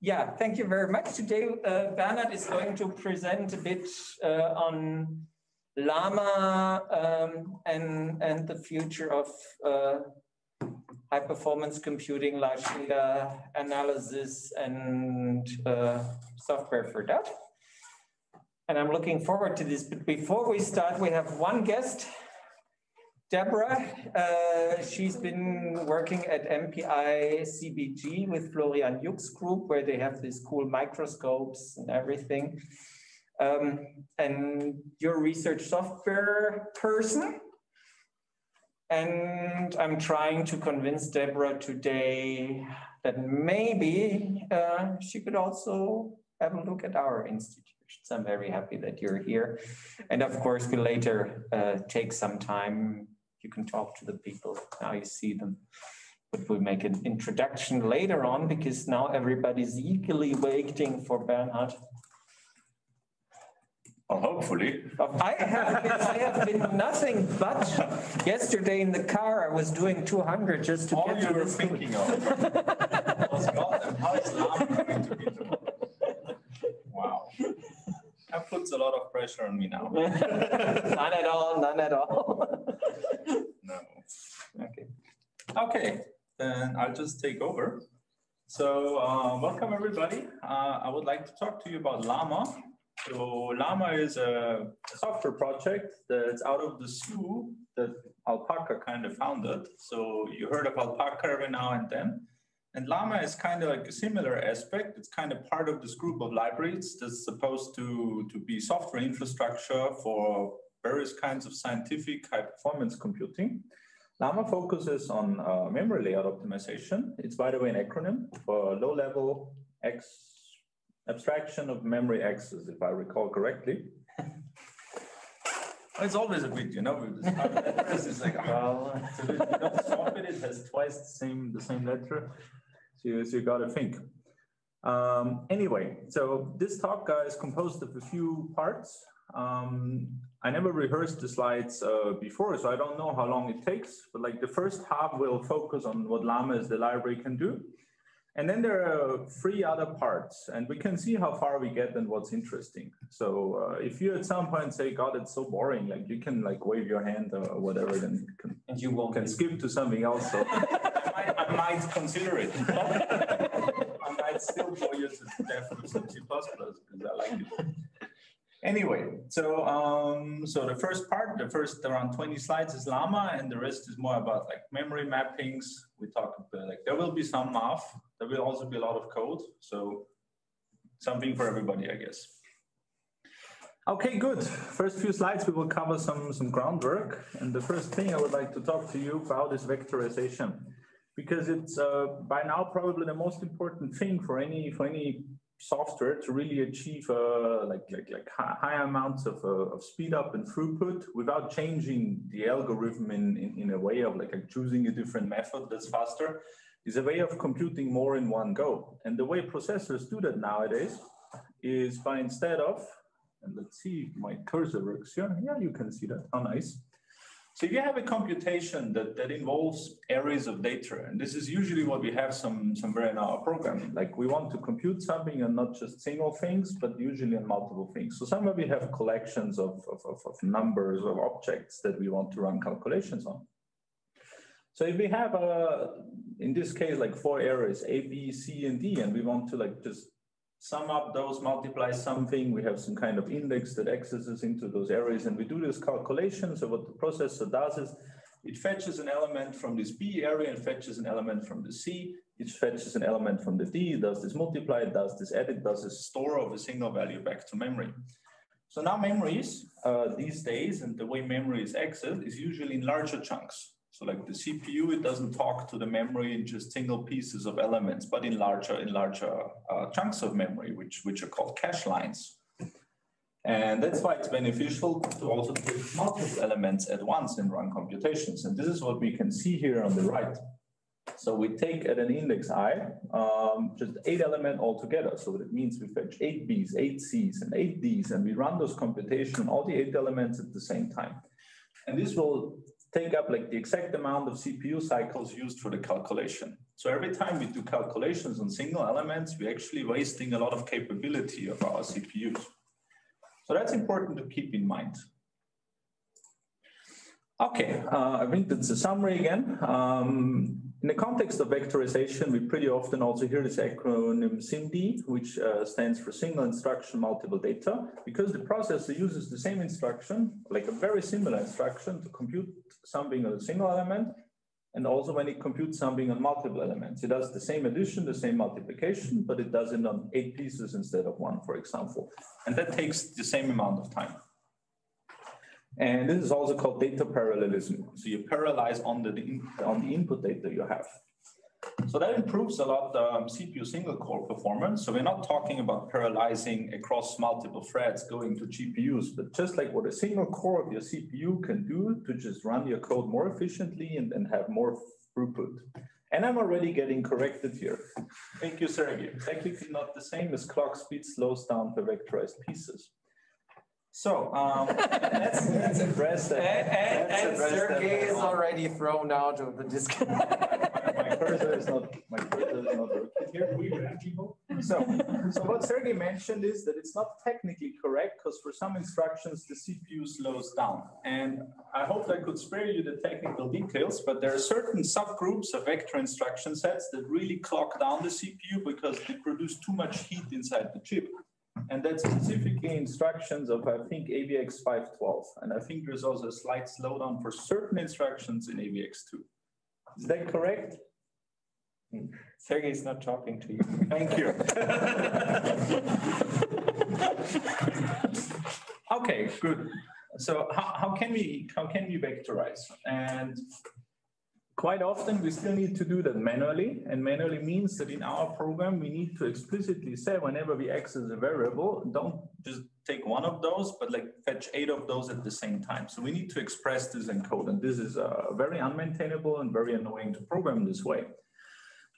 yeah, thank you very much. Today, uh, Bernhard is going to present a bit uh, on Llama um, and, and the future of uh, high performance computing, large data analysis, and uh, software for that. And I'm looking forward to this. But before we start, we have one guest Deborah, uh, she's been working at MPI CBG with Florian Jug's group, where they have these cool microscopes and everything. Um, and you're a research software person. And I'm trying to convince Deborah today that maybe uh, she could also have a look at our institutions. I'm very happy that you're here. And of course, we later uh, take some time you can talk to the people now you see them but we'll make an introduction later on because now everybody's eagerly waiting for Bernhard. Well, hopefully. I have, been, I have been nothing but yesterday in the car. I was doing 200 just to All get you to were this. thinking of was God how is going to be Wow. That puts a lot of pressure on me now. none at all, none at all. No. okay. Okay, then I'll just take over. So uh, welcome everybody. Uh, I would like to talk to you about Llama. So Llama is a software project that's out of the zoo that Alpaka kind of founded. So you heard of Alpaka every now and then. And Llama is kind of like a similar aspect. It's kind of part of this group of libraries that's supposed to, to be software infrastructure for various kinds of scientific high performance computing. Llama focuses on uh, memory layout optimization. It's, by the way, an acronym for low level abstraction of memory access, if I recall correctly. it's always a bit, you know, it's like, well, if you don't stop it, it has twice the same, the same letter. So you, so you got to think. Um, anyway, so this talk uh, is composed of a few parts. Um, I never rehearsed the slides uh, before, so I don't know how long it takes, but like the first half will focus on what Llama the library can do. And then there are three other parts, and we can see how far we get and what's interesting. So uh, if you at some point say, God, it's so boring, like you can like wave your hand or whatever, then you can, And you won't can skip to something else. So I, might, I might consider it. I might still go you to death with some C++ because I like it. Anyway, so um, so the first part, the first around 20 slides is Llama, and the rest is more about like memory mappings. We talk about like there will be some math, there will also be a lot of code. So something for everybody, I guess. Okay, good. First few slides, we will cover some, some groundwork. And the first thing I would like to talk to you about is vectorization, because it's uh, by now probably the most important thing for any for any software to really achieve uh, like like like high, high amounts of, uh, of speed up and throughput without changing the algorithm in, in, in a way of like, like choosing a different method that's faster is a way of computing more in one go. And the way processors do that nowadays is by instead of, and let's see if my cursor works here. Yeah, you can see that. How nice. So if you have a computation that, that involves areas of data, and this is usually what we have some, somewhere in our program, like we want to compute something and not just single things, but usually on multiple things. So somewhere we have collections of, of, of, of numbers of objects that we want to run calculations on. So if we have, uh, in this case, like four areas, A, B, C, and D, and we want to like just sum up those, multiply something. We have some kind of index that accesses into those areas, and we do this calculation. So what the processor does is it fetches an element from this B area and fetches an element from the C. It fetches an element from the D, does this multiply, does this add, it does this store of a single value back to memory. So now memories uh, these days, and the way memory is accessed is usually in larger chunks. So like the CPU, it doesn't talk to the memory in just single pieces of elements, but in larger in larger uh, chunks of memory, which which are called cache lines. And that's why it's beneficial to also take multiple elements at once and run computations. And this is what we can see here on the right. So we take at an index i um, just eight element altogether. So that means we fetch eight b's, eight c's, and eight d's, and we run those computation all the eight elements at the same time. And this will take up like the exact amount of CPU cycles used for the calculation. So every time we do calculations on single elements, we're actually wasting a lot of capability of our CPUs. So that's important to keep in mind. Okay, uh, I think that's a summary again. Um, in the context of vectorization, we pretty often also hear this acronym SIMD, which uh, stands for single instruction multiple data, because the processor uses the same instruction, like a very similar instruction to compute something on a single element, and also when it computes something on multiple elements. It does the same addition, the same multiplication, but it does it on eight pieces instead of one, for example. And that takes the same amount of time. And this is also called data parallelism. So you parallelize on the, on the input data you have. So that improves a lot the um, CPU single core performance. So we're not talking about parallelizing across multiple threads going to GPUs, but just like what a single core of your CPU can do to just run your code more efficiently and, and have more throughput. And I'm already getting corrected here. Thank you, Sergey. Technically not the same as clock speed slows down per vectorized pieces. So um, let's, let's address that. And, and, and Sergey is already thrown out of the discussion. is not my is not working here. So, so what Sergey mentioned is that it's not technically correct because for some instructions the CPU slows down. And I hope I could spare you the technical details, but there are certain subgroups of vector instruction sets that really clock down the CPU because they produce too much heat inside the chip and that's specifically instructions of, I think, AVX 512. And I think there's also a slight slowdown for certain instructions in AVX2. Is that correct? Sergey is not talking to you. Thank you. okay, good. So how, how can we how can we vectorize? And Quite often, we still need to do that manually, and manually means that in our program, we need to explicitly say whenever we access a variable, don't just take one of those, but like fetch eight of those at the same time. So we need to express this in code, and this is uh, very unmaintainable and very annoying to program this way.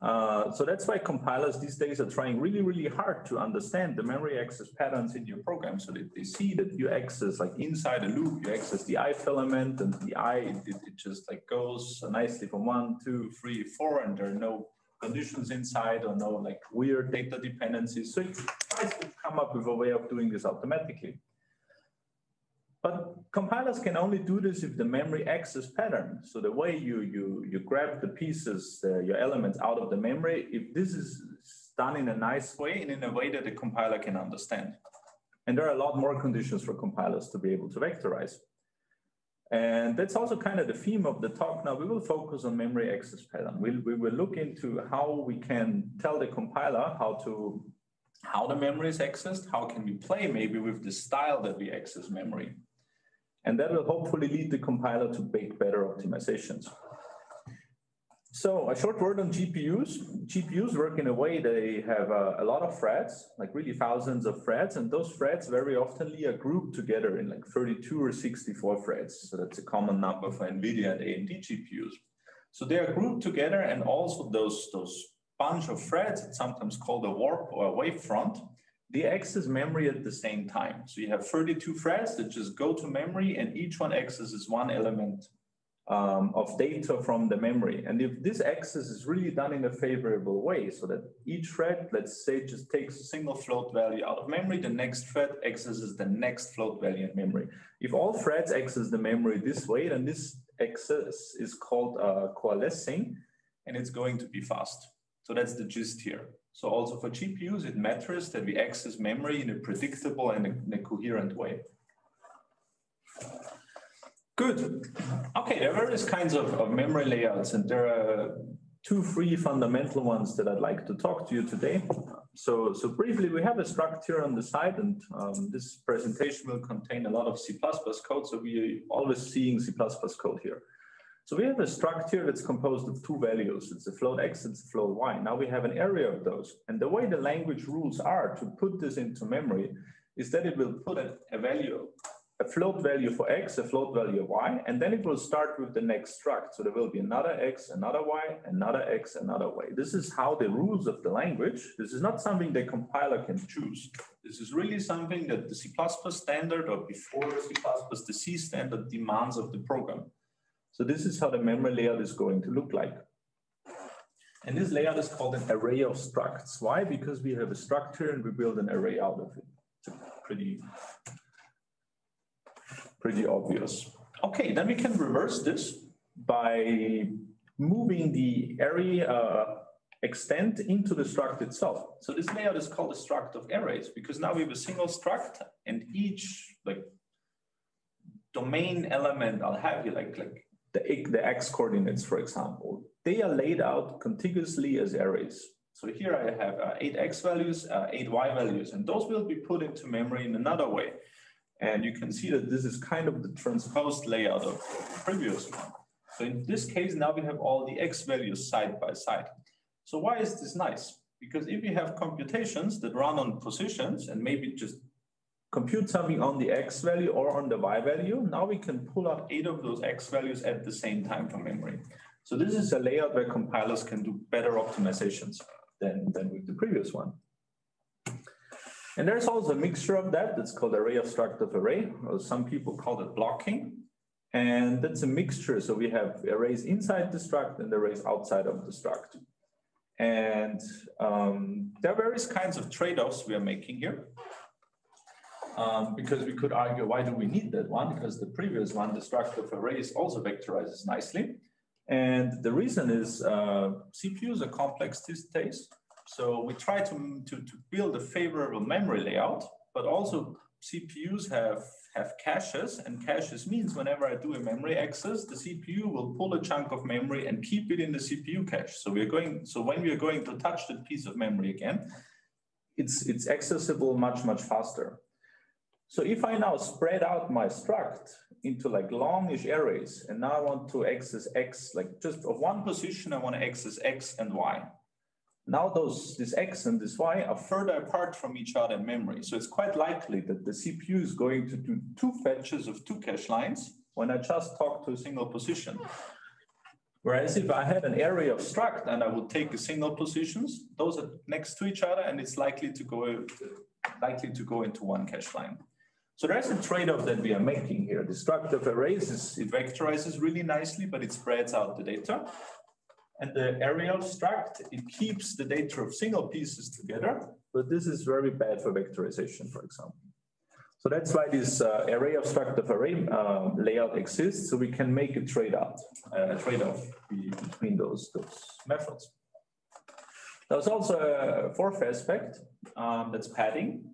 Uh, so that's why compilers these days are trying really, really hard to understand the memory access patterns in your program so that they see that you access like inside a loop, you access the ith filament and the i, it, it just like goes nicely from one, two, three, four, and there are no conditions inside or no like weird data dependencies. So it tries to come up with a way of doing this automatically. But compilers can only do this if the memory access pattern, so the way you, you, you grab the pieces, uh, your elements out of the memory, if this is done in a nice way and in a way that the compiler can understand. And there are a lot more conditions for compilers to be able to vectorize. And that's also kind of the theme of the talk. Now we will focus on memory access pattern. We'll, we will look into how we can tell the compiler how to how the memory is accessed, how can we play maybe with the style that we access memory. And that will hopefully lead the compiler to bake better optimizations. So a short word on GPUs. GPUs work in a way they have a, lot of threads, like really thousands of threads, and those threads very oftenly are grouped together in like 32 or 64 threads. So that's a common number for NVIDIA and AMD GPUs. So they are grouped together and also those, those bunch of threads, it's sometimes called a warp or a wavefront, they access memory at the same time. So you have 32 threads that just go to memory and each one accesses one element um, of data from the memory. And if this access is really done in a favorable way, so that each thread, let's say, just takes a single float value out of memory, the next thread accesses the next float value in memory. If all threads access the memory this way, then this access is called uh, coalescing, and it's going to be fast. So that's the gist here. So also for GPUs, it matters that we access memory in a predictable and a, in a coherent way. Good. Okay, there are various kinds of, of memory layouts, and there are two, three fundamental ones that I'd like to talk to you today. So, so briefly, we have a structure on the side, and um, this presentation will contain a lot of C++ code, so we're always seeing C++ code here. So we have a structure that's composed of two values. It's a float x, it's a float y. Now we have an array of those. And the way the language rules are to put this into memory is that it will put a, a value, a float value for x, a float value of y, and then it will start with the next struct. So there will be another x, another y, another x, another y. This is how the rules of the language, this is not something the compiler can choose. This is really something that the C++ standard or before C++, the C standard demands of the program. So this is how the memory layout is going to look like. And this layout is called an array of structs. Why? Because we have a structure and we build an array out of it. It's pretty, pretty obvious. Okay, then we can reverse this by moving the array uh, extent into the struct itself. So this layout is called a struct of arrays because now we have a single struct and each like domain element I'll have here, like, like the, the x coordinates, for example, they are laid out contiguously as arrays. So here I have uh, eight x values, uh, eight y values, and those will be put into memory in another way. And you can see that this is kind of the transposed layout of the previous one. So in this case, now we have all the x values side by side. So why is this nice? Because if you have computations that run on positions and maybe just compute something on the x value or on the y value, now we can pull out eight of those x values at the same time from memory. So this is a layout where compilers can do better optimizations than, than with the previous one. And there's also a mixture of that. That's called array of struct of array, or some people call it blocking. And that's a mixture. So we have arrays inside the struct and arrays outside of the struct. And um, there are various kinds of trade-offs we are making here. Um, because we could argue, why do we need that one? Because the previous one, the structure of arrays, also vectorizes nicely. And the reason is uh, CPUs are complex these days. So we try to, to, to build a favorable memory layout, but also CPUs have, have caches, and caches means whenever I do a memory access, the CPU will pull a chunk of memory and keep it in the CPU cache. So we're going, so when we are going to touch that piece of memory again, it's, it's accessible much, much faster. So if I now spread out my struct into like longish arrays, and now I want to access X, like just of one position, I want to access X and Y. Now those, this X and this Y are further apart from each other in memory. So it's quite likely that the CPU is going to do two fetches of two cache lines when I just talk to a single position. Whereas if I had an array of struct and I would take a single positions, those are next to each other and it's likely to go likely to go into one cache line. So there's a trade-off that we are making here. The struct of arrays, is, it vectorizes really nicely, but it spreads out the data. And the areal struct, it keeps the data of single pieces together, but this is very bad for vectorization, for example. So that's why this uh, array of struct of array uh, layout exists, so we can make a trade-off uh, trade-off between those, those methods. There's also a fourth aspect, um, that's padding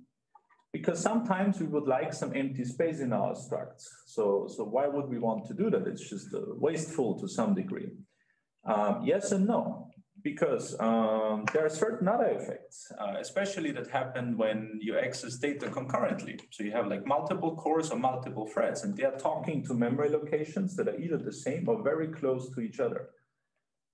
because sometimes we would like some empty space in our structs. So, so why would we want to do that? It's just uh, wasteful to some degree. Um, yes and no, because um, there are certain other effects, uh, especially that happen when you access data concurrently. So you have like multiple cores or multiple threads, and they are talking to memory locations that are either the same or very close to each other.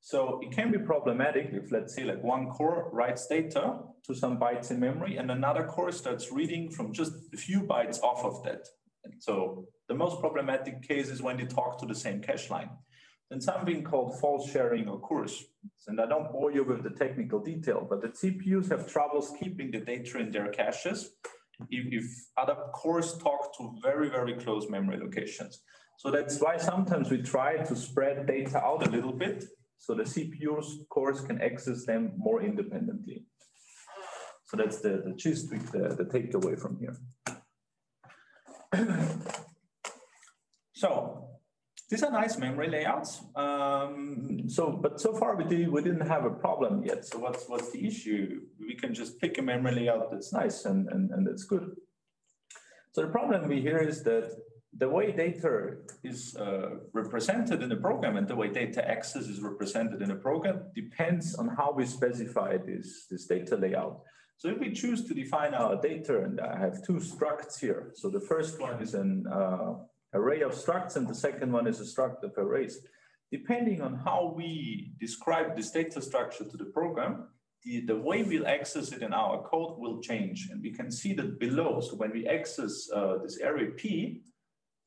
So it can be problematic if, let's say, like one core writes data to some bytes in memory and another core starts reading from just a few bytes off of that. And so the most problematic case is when they talk to the same cache line. Then something called false sharing occurs. And I don't bore you with the technical detail, but the CPUs have troubles keeping the data in their caches if, if other cores talk to very, very close memory locations. So that's why sometimes we try to spread data out a little bit so the CPU's cores can access them more independently. So that's the, the gist, the, the takeaway from here. so these are nice memory layouts. Um, so, but so far we, did, we didn't have a problem yet. So what's, what's the issue? We can just pick a memory layout that's nice and, and, and that's good. So the problem we hear is that the way data is uh, represented in a program and the way data access is represented in a program depends on how we specify this, this data layout. So if we choose to define our data, and I have two structs here. So the first one is an uh, array of structs and the second one is a struct of arrays. Depending on how we describe this data structure to the program, the, the way we'll access it in our code will change. And we can see that below. So when we access uh, this array P,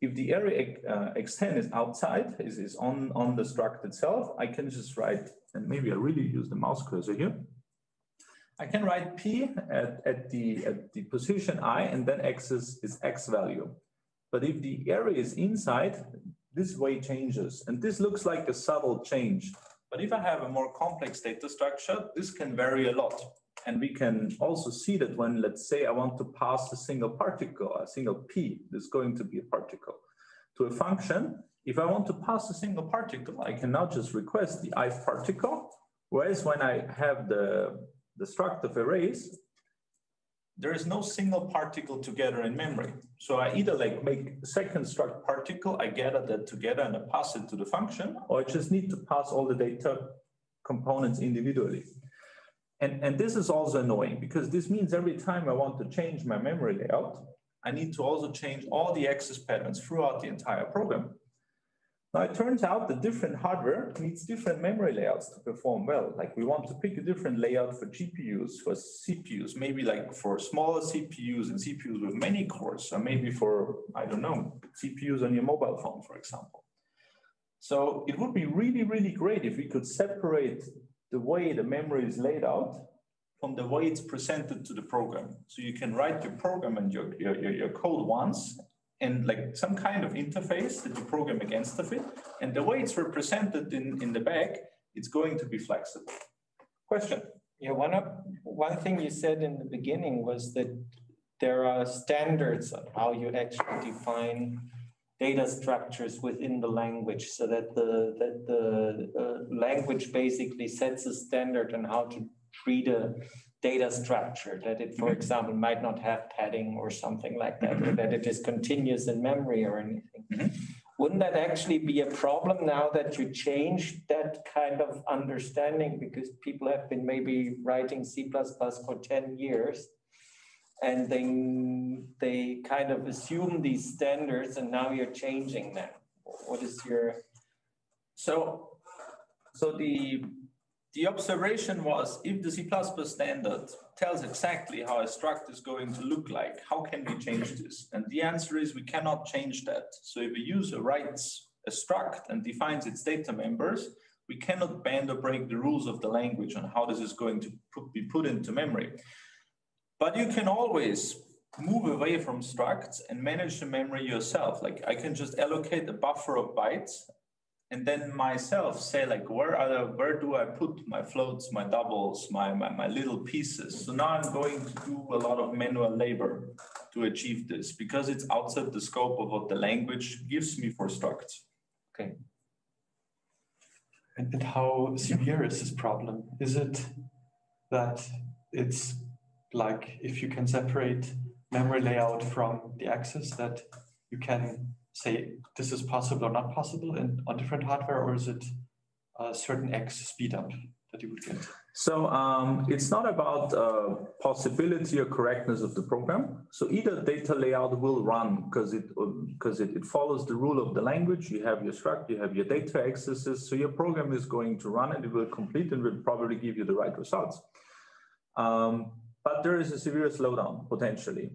if the area uh, extent is outside, is, is on, on the struct itself, I can just write, and maybe I really use the mouse cursor here. I can write P at, at, the, at the position I, and then X is, is X value. But if the area is inside, this way changes. And this looks like a subtle change. But if I have a more complex data structure, this can vary a lot. And we can also see that when, let's say, I want to pass a single particle, a single p, this is going to be a particle, to a function, if I want to pass a single particle, I can now just request the ith particle, whereas when I have the, the struct of arrays, there is no single particle together in memory. So I either like make a second struct particle, I gather that together and I pass it to the function, or I just need to pass all the data components individually. And, and this is also annoying because this means every time I want to change my memory layout, I need to also change all the access patterns throughout the entire program. Now it turns out that different hardware needs different memory layouts to perform well. Like we want to pick a different layout for GPUs, for CPUs, maybe like for smaller CPUs and CPUs with many cores, or maybe for, I don't know, CPUs on your mobile phone, for example. So it would be really, really great if we could separate the way the memory is laid out from the way it's presented to the program. So you can write your program and your, your, your code once and like some kind of interface that you program against of it. And the way it's represented in, in the back, it's going to be flexible. Question? Yeah, one, of, one thing you said in the beginning was that there are standards on how you actually define data structures within the language so that the, that the uh, language basically sets a standard on how to treat a data structure, that it, for mm-hmm. example, might not have padding or something like that, or that it is continuous in memory or anything. Mm-hmm. Wouldn't that actually be a problem now that you change that kind of understanding because people have been maybe writing C++ for 10 years and then they kind of assume these standards and now you're changing them. What is your... So, so the the observation was if the C++ standard tells exactly how a struct is going to look like, how can we change this? And the answer is we cannot change that. So if a user writes a struct and defines its data members, we cannot bend or break the rules of the language on how this is going to put, be put into memory. But you can always move away from structs and manage the memory yourself. Like I can just allocate a buffer of bytes and then myself say like where are the, where do I put my floats, my doubles, my, my, my little pieces. So now I'm going to do a lot of manual labor to achieve this because it's outside the scope of what the language gives me for structs. Okay. And, and how severe is this problem? Is it that it's like if you can separate memory layout from the access that you can say this is possible or not possible in on different hardware, or is it a certain X speed up that you would get? So um, it's not about uh, possibility or correctness of the program. So either data layout will run because it because it, it follows the rule of the language. You have your struct, you have your data accesses. So your program is going to run and it will complete and will probably give you the right results. Um, but there is a severe slowdown potentially.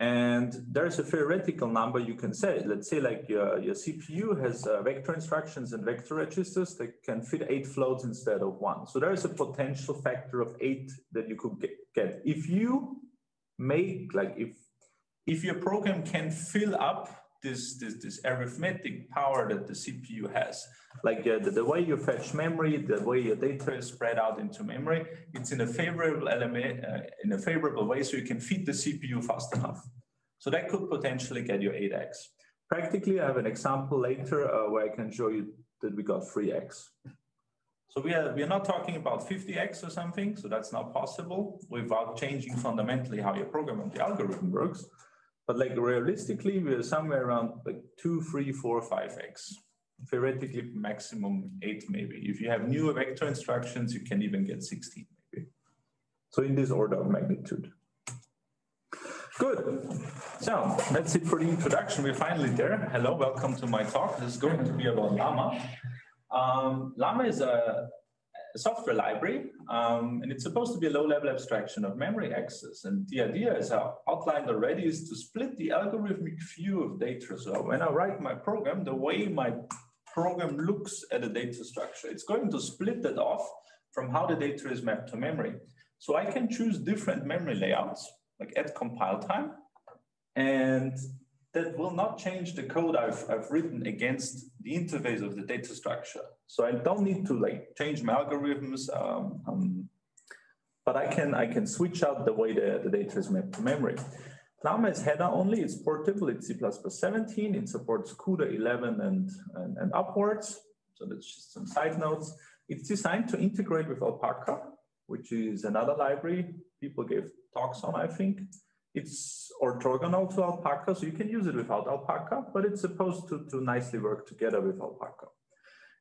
And there's a theoretical number you can say. Let's say like your, your CPU has uh, vector instructions and vector registers that can fit eight floats instead of one. So there is a potential factor of eight that you could get. If you make like if if your program can fill up this, this, this arithmetic power that the CPU has, like uh, the, the, way you fetch memory, the way your data is spread out into memory, it's in a favorable element, uh, in a favorable way, so you can feed the CPU fast enough. So that could potentially get you 8x. Practically, I have an example later uh, where I can show you that we got 3x. So we are, we are not talking about 50x or something, so that's not possible without changing fundamentally how your program and the algorithm works. But like realistically, we are somewhere around like two, three, four, five x. Theoretically, maximum eight maybe. If you have newer vector instructions, you can even get 16 maybe. So in this order of magnitude. Good. So that's it for the introduction. We're finally there. Hello, welcome to my talk. This is going to be about Llama. Um, Llama is a a software library, um, and it's supposed to be a low-level abstraction of memory access. And the idea, as I outlined already, is to split the algorithmic view of data. So when I write my program, the way my program looks at a data structure, it's going to split that off from how the data is mapped to memory. So I can choose different memory layouts, like at compile time, and that will not change the code I've, I've written against the interface of the data structure. So I don't need to like change my algorithms, um, um, but I can I can switch out the way the, the data is mapped to memory. Llama is header only, it's portable, it's C++ 17, it supports CUDA 11 and, and, and upwards. So that's just some side notes. It's designed to integrate with Alpaka, which is another library people gave talks on, I think. It's orthogonal to Alpaka, so you can use it without Alpaka, but it's supposed to, to nicely work together with Alpaka.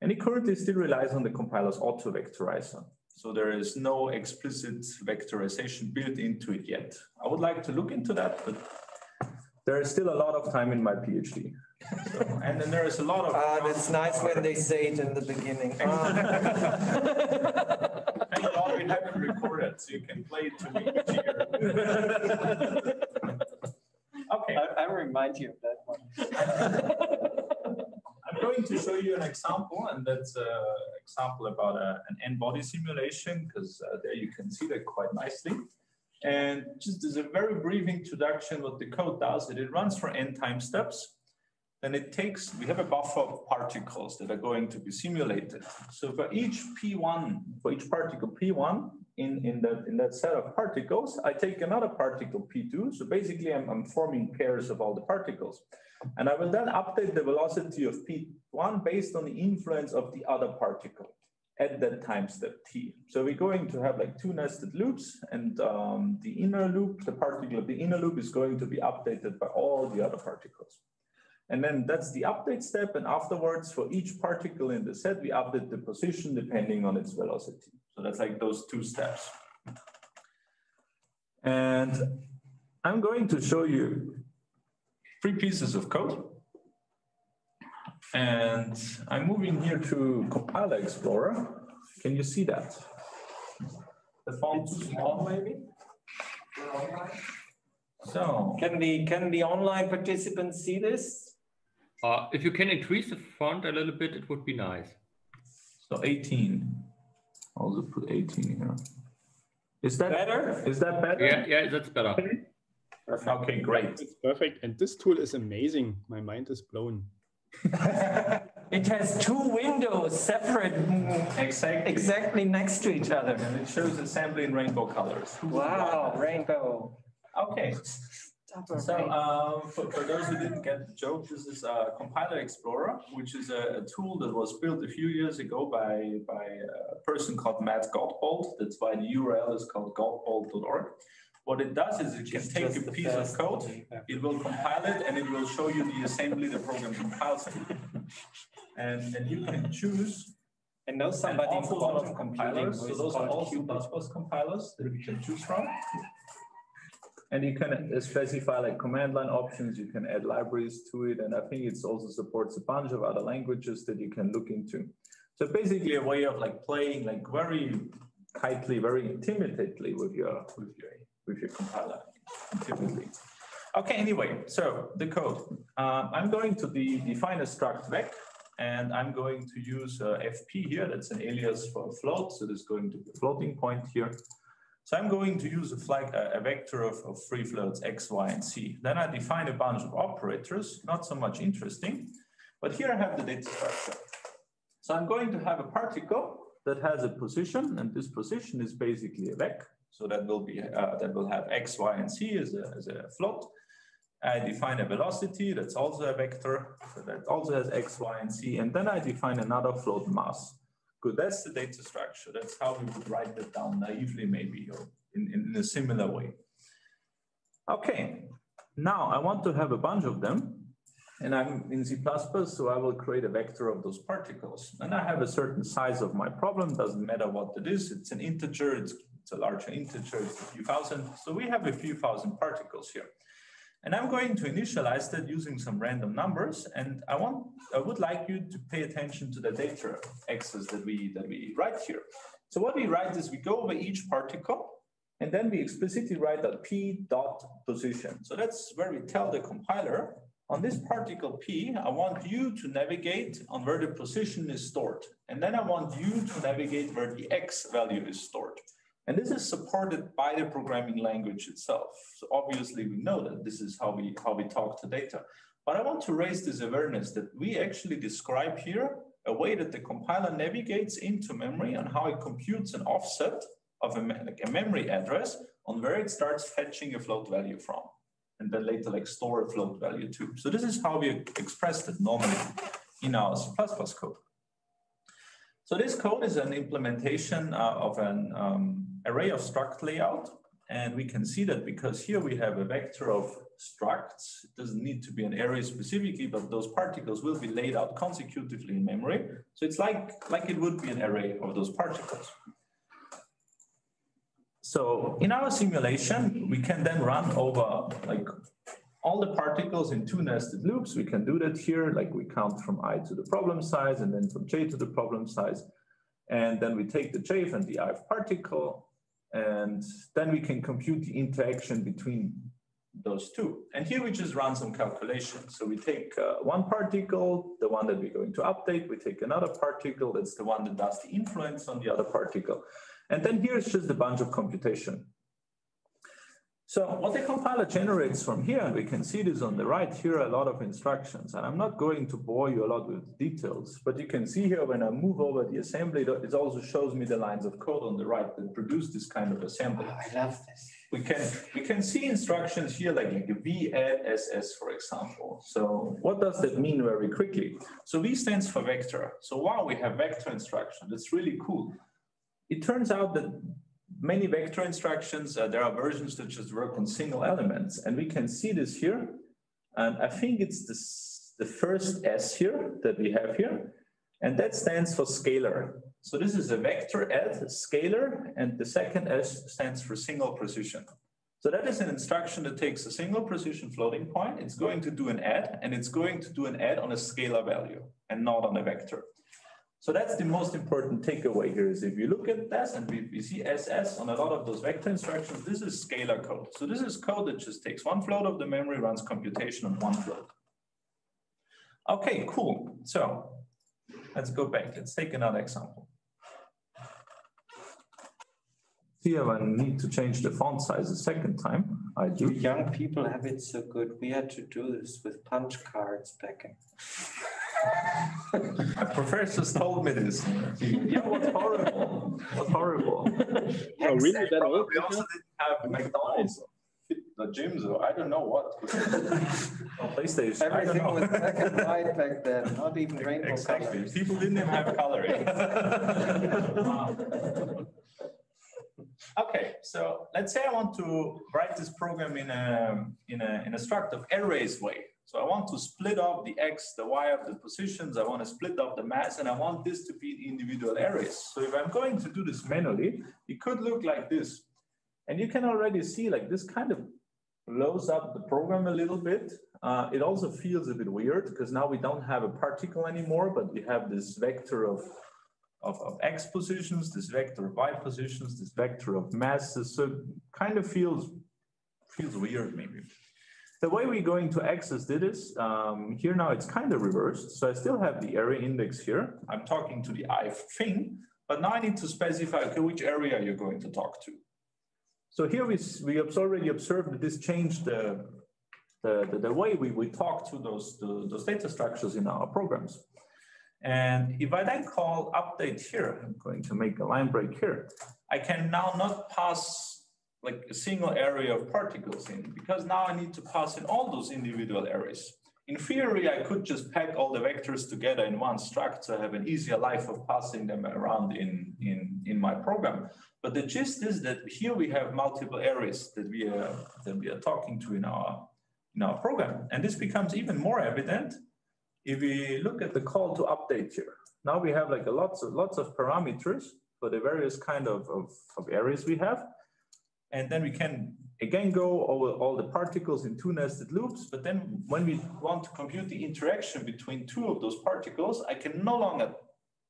And it currently still relies on the compiler's auto-vectorizer. So there is no explicit vectorization built into it yet. I would like to look into that, but there is still a lot of time in my PhD. So, and then there is a lot of. Ah, that's nice when they say it in the beginning. Thank God we have it recorded, so you can play it to me each year. okay. I, I remind you of that one. I'm going to show you an example, and that's an example about a, an n-body simulation, because uh, there you can see that quite nicely. And just as a very brief introduction, what the code does, is it runs for n time steps. Then it takes, we have a buffer of particles that are going to be simulated. So for each P1, for each particle P1 in, in, that, in that set of particles, I take another particle P2. So basically I'm, I'm forming pairs of all the particles. And I will then update the velocity of P1 based on the influence of the other particle at that time step t. So we're going to have like two nested loops and um, the inner loop, the particle of the inner loop is going to be updated by all the other particles. And then that's the update step. And afterwards, for each particle in the set, we update the position depending on its velocity. So that's like those two steps. And I'm going to show you three pieces of code. And I'm moving here to Compiler Explorer. Can you see that? The font too small, maybe? So Can the, can the online participants see this? Uh, if you can increase the font a little bit, it would be nice. so 18. I'll just put 18 here. Is that Better? Is that better? Yeah, yeah, that's better. Okay, great. It's perfect. And this tool is amazing. My mind is blown. It has two windows separate, Exactly. exactly next to each other. And it shows assembly in rainbow colors. Wow, rainbow. Okay. So um, for, for those who didn't get the joke, this is a Compiler Explorer, which is a, a tool that was built a few years ago by, by a person called Matt Godbolt. That's why the URL is called godbolt.org. What it does is it can take a piece of best. code, it will compile it, and it will show you the assembly the program compiles to. And, and you can choose and know an somebody in awful lot quantum of computing compilers. So those are all C++ Qubit. compilers that you can choose from. And you can specify like command line options, you can add libraries to it, and I think it also supports a bunch of other languages that you can look into. So basically a way of like playing like very tightly, very intimately with your with your with your compiler, intimately. Okay, anyway, so the code. Uh, I'm going to de define a struct vec, and I'm going to use uh, FP here. That's an alias for float. So there's going to be a floating point here. So I'm going to use a flag, a, vector of, of free floats x, y, and z. Then I define a bunch of operators, not so much interesting, but here I have the data structure. So I'm going to have a particle that has a position, and this position is basically a vec. So that will be uh, that will have x, y, and z as a, as a float. I define a velocity that's also a vector, so that also has x, y, and z, and then I define another float mass. Good, that's the data structure. That's how we would write that down naively, maybe, or in, in a similar way. Okay, now I want to have a bunch of them, and I'm in C++, so I will create a vector of those particles. And I have a certain size of my problem, doesn't matter what it is, it's an integer, it's, it's a larger integer, it's a few thousand. So we have a few thousand particles here. And I'm going to initialize that using some random numbers. And I want, I would like you to pay attention to the data access that we, that we write here. So what we write is we go over each particle and then we explicitly write that p dot position. So that's where we tell the compiler on this particle p, I want you to navigate on where the position is stored. And then I want you to navigate where the x value is stored. And this is supported by the programming language itself. So obviously we know that this is how we, how we talk to data. But I want to raise this awareness that we actually describe here a way that the compiler navigates into memory and how it computes an offset of a, like a memory address on where it starts fetching a float value from. And then later like store a float value too. So this is how we express it normally in our C++ code. So this code is an implementation uh, of an um, array of struct layout. And we can see that because here we have a vector of structs. It doesn't need to be an array specifically, but those particles will be laid out consecutively in memory. So it's like, like it would be an array of those particles. So in our simulation, we can then run over like all the particles in two nested loops. We can do that here, like we count from i to the problem size and then from j to the problem size. And then we take the jth and the ith particle, and then we can compute the interaction between those two. And here we just run some calculations. So we take uh, one particle, the one that we're going to update, we take another particle, that's the one that does the influence on the other particle. And then here's just a bunch of computation. So what the compiler generates from here, and we can see this on the right, here are a lot of instructions. And I'm not going to bore you a lot with details, but you can see here when I move over the assembly, it also shows me the lines of code on the right that produce this kind of assembly. Oh, I love this. We can, we can see instructions here like, like v add ss, for example. So what does that mean very quickly? So v stands for vector. So wow, we have vector instruction. That's really cool. It turns out that many vector instructions, uh, there are versions that just work on single elements. And we can see this here. And I think it's this, the first S here that we have here. And that stands for scalar. So this is a vector add scalar, and the second S stands for single precision. So that is an instruction that takes a single precision floating point. It's going to do an add, and it's going to do an add on a scalar value and not on a vector. So that's the most important takeaway here is if you look at this and we, we see SS on a lot of those vector instructions, this is scalar code. So this is code that just takes one float of the memory, runs computation on one float. Okay, cool. So let's go back. Let's take another example. Here I need to change the font size a second time. I do. Young people have it so good. We had to do this with punch cards back in. My professors told me this. Yeah, what's horrible? What's horrible? Oh, really? That old? We also didn't have McDonald's, the gyms, or I don't know what. Or PlayStation. I don't Everything know. was black and white back then, not even rainbow Exactly. colors. People didn't even have coloring. Okay, so let's say I want to write this program in a, in a, in a struct of arrays way. So I want to split off the X, the Y of the positions. I want to split off the mass and I want this to be individual areas. So if I'm going to do this manually, it could look like this. And you can already see like this kind of blows up the program a little bit. Uh, it also feels a bit weird because now we don't have a particle anymore, but we have this vector of, of, of x positions, this vector of y positions, this vector of masses. So it kind of feels, feels weird maybe. The way we're going to access this, um, here now it's kind of reversed. So I still have the array index here. I'm talking to the i thing, but now I need to specify, okay, which area you're going to talk to. So here we, we already observed that this changed the, the, the, the way we, we talk to those, the, those data structures in our programs. And if I then call update here, I'm going to make a line break here, I can now not pass like a single area of particles in because now I need to pass in all those individual arrays. In theory, I could just pack all the vectors together in one struct to have an easier life of passing them around in, in, in my program. But the gist is that here we have multiple arrays that we are, that we are talking to in our, in our program. And this becomes even more evident if we look at the call to update here. Now we have like a lots of, lots of parameters for the various kind of, of, of arrays we have. And then we can again go over all the particles in two nested loops. But then when we want to compute the interaction between two of those particles, I can no longer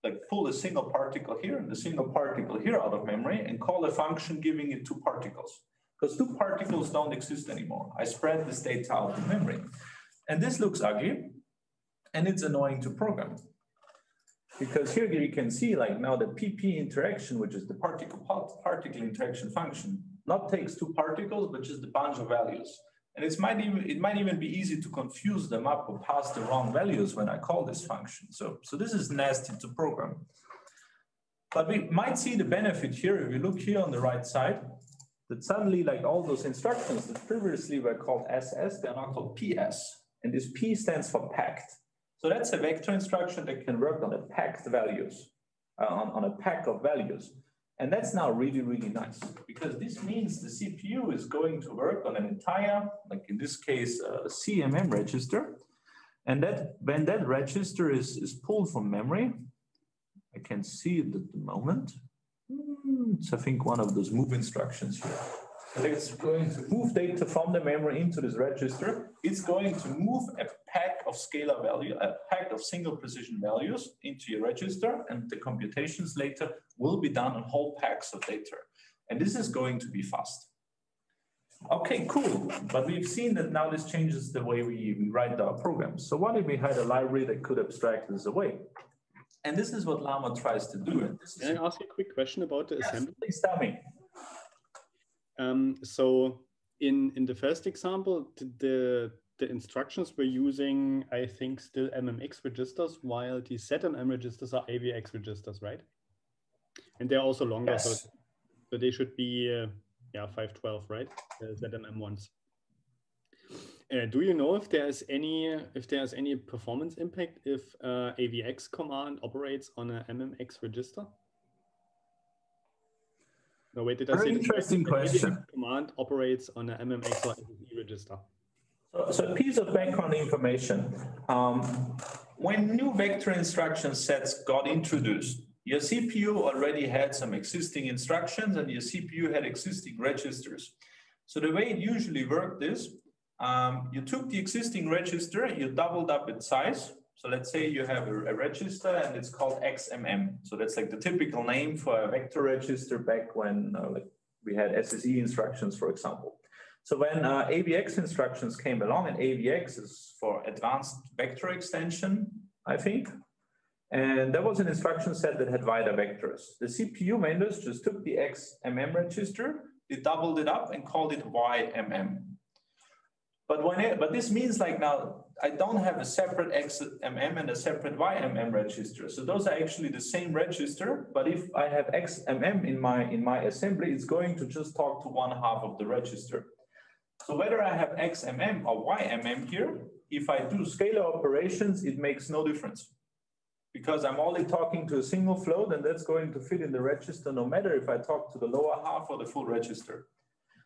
like pull a single particle here and a single particle here out of memory and call a function giving it two particles. Because two particles don't exist anymore. I spread this data out in memory. And this looks ugly and it's annoying to program. because here you can see like now the PP interaction, which is the particle particle interaction function, not takes two particles, but just a bunch of values. And it might even it might even be easy to confuse them up or pass the wrong values when I call this function. So, so this is nasty to program. But we might see the benefit here if we look here on the right side, that suddenly like all those instructions that previously were called SS, they're now called PS. And this P stands for packed. So that's a vector instruction that can work on a packed values, uh, on, on a pack of values. And that's now really, really nice because this means the CPU is going to work on an entire, like in this case, a ZMM register. And that when that register is, is pulled from memory, I can see it at the moment. Hmm, it's, I think, one of those move instructions here. And it's going to move data from the memory into this register. It's going to move a pack of scalar value, a pack of single precision values into your register, and the computations later will be done on whole packs of data. And this is going to be fast. Okay, cool. But we've seen that now this changes the way we, we write our programs. So what if we had a library that could abstract this away? And this is what Llama tries to do. Can I ask you a quick question about the yes, assembly? Please tell me. Um, so in in the first example, the the instructions were using, I think, still MMX registers, while the ZMM registers are AVX registers, right? And they're also longer, Yes. so, so they should be, uh, yeah, 512, right? The ZMM ones. Uh, do you know if there's any if there's any performance impact if uh, AVX command operates on a MMX register? No, wait, did I Very say interesting an question. command operates on a MMX or SSE register. So, so a piece of background information. Um, when new vector instruction sets got introduced, your CPU already had some existing instructions and your CPU had existing registers. So the way it usually worked is um, you took the existing register, you doubled up its size. So let's say you have a, register and it's called XMM. So that's like the typical name for a vector register back when uh, like we had SSE instructions, for example. So when uh, AVX instructions came along, and AVX is for Advanced Vector Extension, I think, and there was an instruction set that had wider vectors. The CPU vendors just took the XMM register, they doubled it up and called it YMM. But when it, but this means like now I don't have a separate XMM and a separate YMM register. So those are actually the same register. But if I have XMM in my in my assembly, it's going to just talk to one half of the register. So whether I have XMM or YMM here, if I do scalar operations, it makes no difference. Because I'm only talking to a single float and that's going to fit in the register no matter if I talk to the lower half or the full register.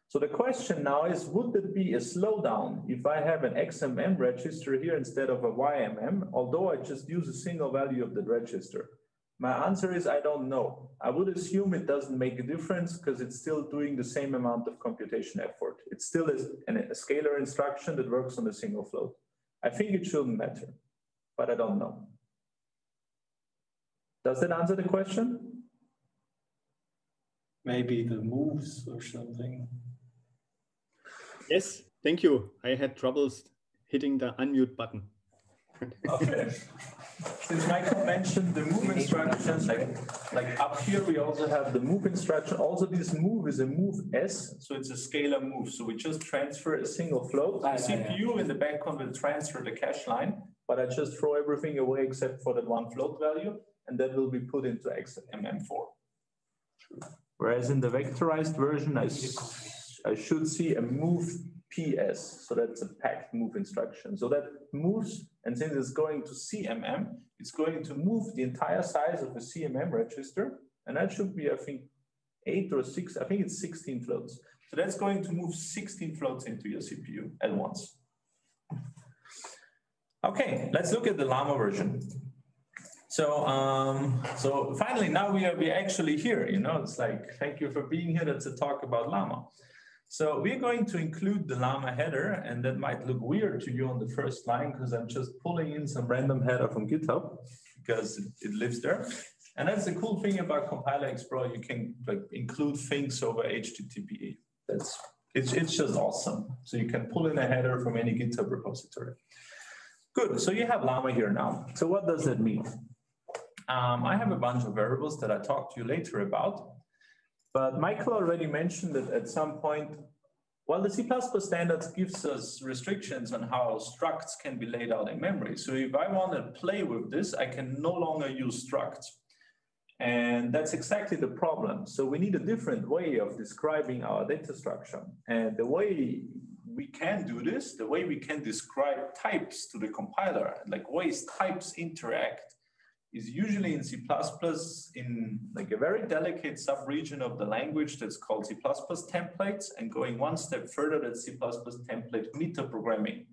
So the question now is, would it be a slowdown if I have an XMM register here instead of a YMM, although I just use a single value of the register? My answer is I don't know. I would assume it doesn't make a difference because it's still doing the same amount of computation effort. It's still a, a scalar instruction that works on a single float. I think it shouldn't matter, but I don't know. Does that answer the question? Maybe the moves or something. Yes, thank you. I had troubles hitting the unmute button. Okay. Since Michael mentioned the move instructions, like, like up here, we also have the move instruction. Also, this move is a move S, so it's a scalar move. So we just transfer a single float. The Ah, yeah, yeah. CPU in the background will transfer the cache line, but I just throw everything away except for that one float value, and that will be put into XMM4. Whereas in the vectorized version, I, s- I should see a move PS, so that's a packed move instruction. So that moves, and since it's going to ZMM, it's going to move the entire size of a ZMM register, and that should be, I think, eight or six, I think it's 16 floats. So that's going to move 16 floats into your CPU at once. Okay, let's look at the Llama version. So, um, so finally, now we are we actually here. You know, it's like thank you for being here. That's a talk about Llama. So we're going to include the Llama header, and that might look weird to you on the first line because I'm just pulling in some random header from GitHub because it, lives there. And that's the cool thing about Compiler Explorer. You can like include things over HTTP. That's it's it's just awesome. So you can pull in a header from any GitHub repository. Good. So you have Llama here now. So what does that mean? um, I have a bunch of variables that I talk to you later about. But Michael already mentioned that at some point, well, the C++ standards gives us restrictions on how structs can be laid out in memory. So if I want to play with this, I can no longer use structs. And that's exactly the problem. So we need a different way of describing our data structure. And the way we can do this, the way we can describe types to the compiler, like ways types interact, is usually in C++ in like a very delicate subregion of the language that's called C++ templates and going one step further that's C++ template metaprogramming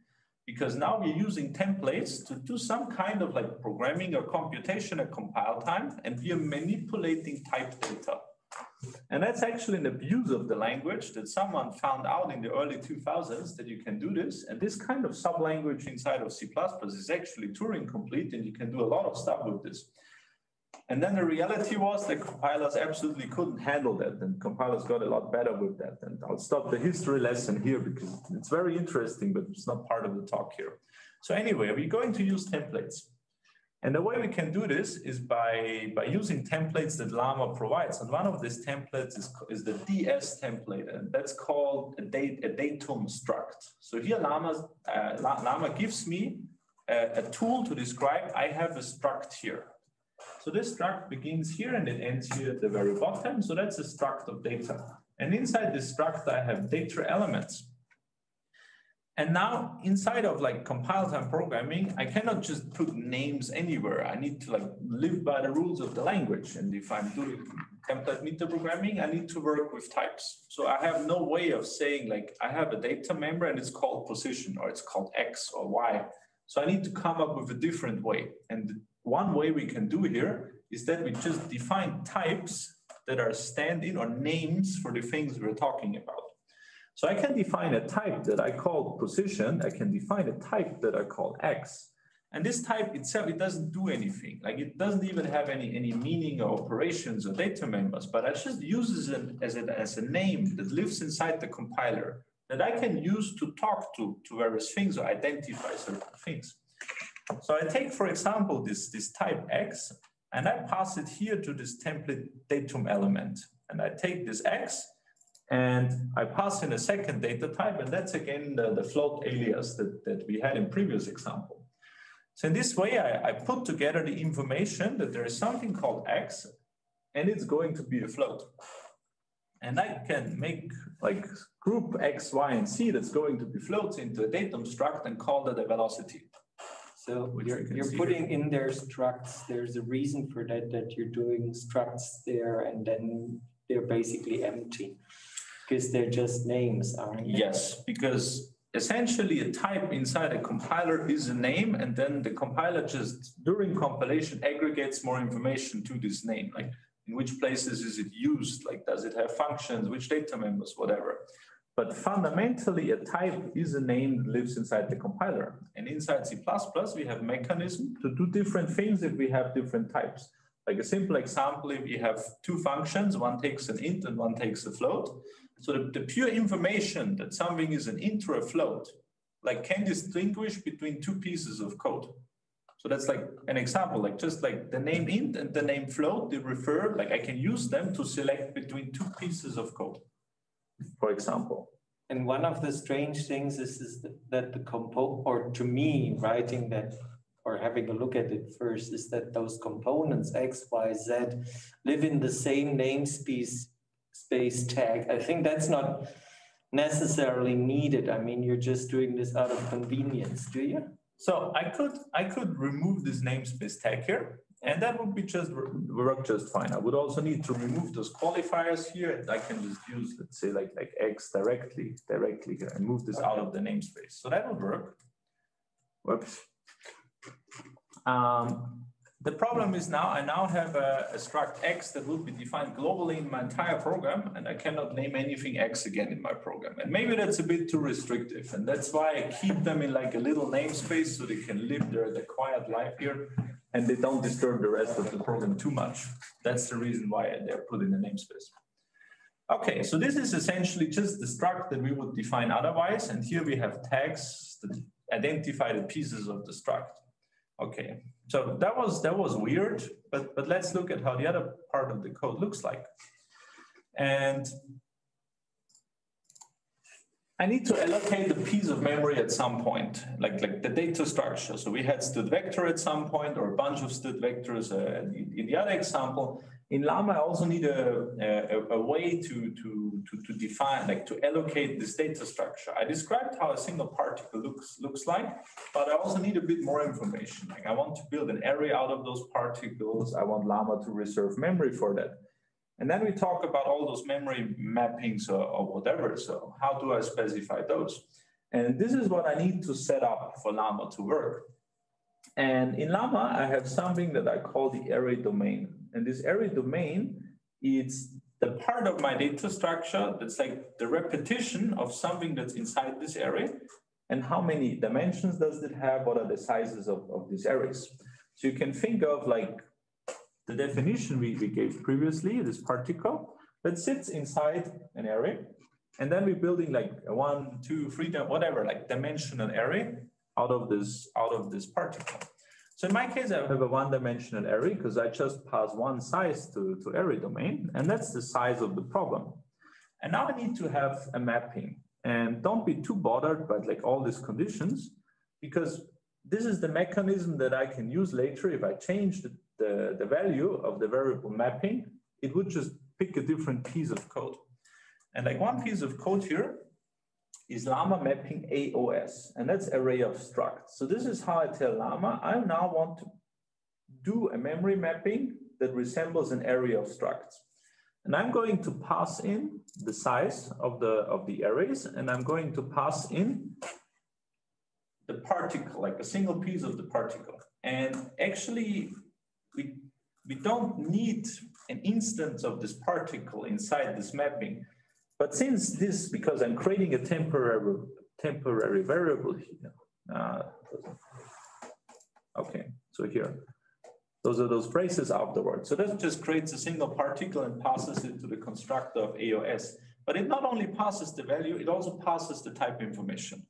because now we're using templates to do some kind of like programming or computation at compile time, and we are manipulating type data. And that's actually an abuse of the language that someone found out in the early 2000s that you can do this. And this kind of sublanguage inside of C++ is actually Turing complete, and you can do a lot of stuff with this. And then the reality was that compilers absolutely couldn't handle that, and compilers got a lot better with that. And I'll stop the history lesson here because it's very interesting, but it's not part of the talk here. So anyway, we're going to use templates. And the way we can do this is by, by using templates that Llama provides. And one of these templates is, is the DS template, and that's called a, date, a datum struct. So here Llama, uh, Llama gives me a, a tool to describe I have a struct here. So this struct begins here and it ends here at the very bottom. So that's a struct of data. And inside this struct, I have data elements. And now inside of like compile time programming, I cannot just put names anywhere. I need to like live by the rules of the language. And if I'm doing template metaprogramming, I need to work with types. So I have no way of saying like, I have a data member and it's called position or it's called X or Y. So I need to come up with a different way. And one way we can do here is that we just define types that are stand-in or names for the things we're talking about. So I can define a type that I call position. I can define a type that I call X. And this type itself, it doesn't do anything. Like it doesn't even have any, any meaning or operations or data members, but I just uses it as, a, as a name that lives inside the compiler that I can use to talk to, to various things or identify certain things. So I take, for example, this, this type X, and I pass it here to this template datum element. And I take this X, and I pass in a second data type, and that's again the, the float alias that, that we had in previous example. So in this way, I, I put together the information that there is something called X, and it's going to be a float. And I can make like group X, Y, and Z that's going to be floats into a datum struct and call that a velocity. So you're, you're putting in there structs, there's a reason for that, that you're doing structs there and then they're basically empty because they're just names, aren't they? Yes, because essentially a type inside a compiler is a name and then the compiler just during compilation aggregates more information to this name, like in which places is it used, like does it have functions, which data members, whatever. But fundamentally, a type is a name that lives inside the compiler. And inside C++, we have mechanism to do different things if we have different types. Like a simple example, if you have two functions, one takes an int and one takes a float. So the, the pure information that something is an int or a float, like can distinguish between two pieces of code. So that's like an example, like just like the name int and the name float, they refer, like I can use them to select between two pieces of code for example. And one of the strange things is, is that the compo, or to me, writing that or having a look at it first, is that those components X, Y, Z live in the same namespace space tag. I think that's not necessarily needed. I mean, you're just doing this out of convenience, do you? So I could I could remove this namespace tag here and that would be just work just fine. I would also need to remove those qualifiers here and I can just use, let's say like, like X directly, directly here and move this out of the namespace. So that would work. Whoops. Um, the problem is now I now have a, a struct X that will be defined globally in my entire program and I cannot name anything X again in my program. And maybe that's a bit too restrictive. And that's why I keep them in like a little namespace so they can live their, their quiet life here and they don't disturb the rest of the program too much. That's the reason why they're put in the namespace. Okay, so this is essentially just the struct that we would define otherwise. And here we have tags that identify the pieces of the struct. Okay, so that was that was weird, but but let's look at how the other part of the code looks like. And I need to allocate the piece of memory at some point, like, like the data structure. So we had std vector at some point or a bunch of std vectors. Uh, in the other example, in Llama, I also need a, a, a way to, to, to, to, define, like to allocate this data structure. I described how a single particle looks, looks like, but I also need a bit more information. Like I want to build an array out of those particles. I want Llama to reserve memory for that. And then we talk about all those memory mappings or, or, whatever. So how do I specify those? And this is what I need to set up for Llama to work. And in Llama, I have something that I call the array domain. And this array domain is the part of my data structure that's like the repetition of something that's inside this array. And how many dimensions does it have? What are the sizes of, of these arrays? So you can think of like the definition we, we gave previously, this particle that sits inside an array. And then we're building like a one, two, three, whatever, like dimensional array out of this, out of this particle. So in my case, I have a one-dimensional array because I just pass one size to, to array domain, and that's the size of the problem. And now I need to have a mapping. And don't be too bothered by like all these conditions, because this is the mechanism that I can use later if I change the the, the value of the variable mapping, it would just pick a different piece of code. And like one piece of code here is llama mapping AOS, and that's array of structs. So this is how I tell llama, I now want to do a memory mapping that resembles an array of structs. And I'm going to pass in the size of the, of the arrays, and I'm going to pass in the particle, like a single piece of the particle. And actually, we, we don't need an instance of this particle inside this mapping. But since this, because I'm creating a temporary, temporary variable here, uh, okay, so here, those are those braces afterwards. So that just creates a single particle and passes it to the constructor of AOS. But it not only passes the value, it also passes the type information.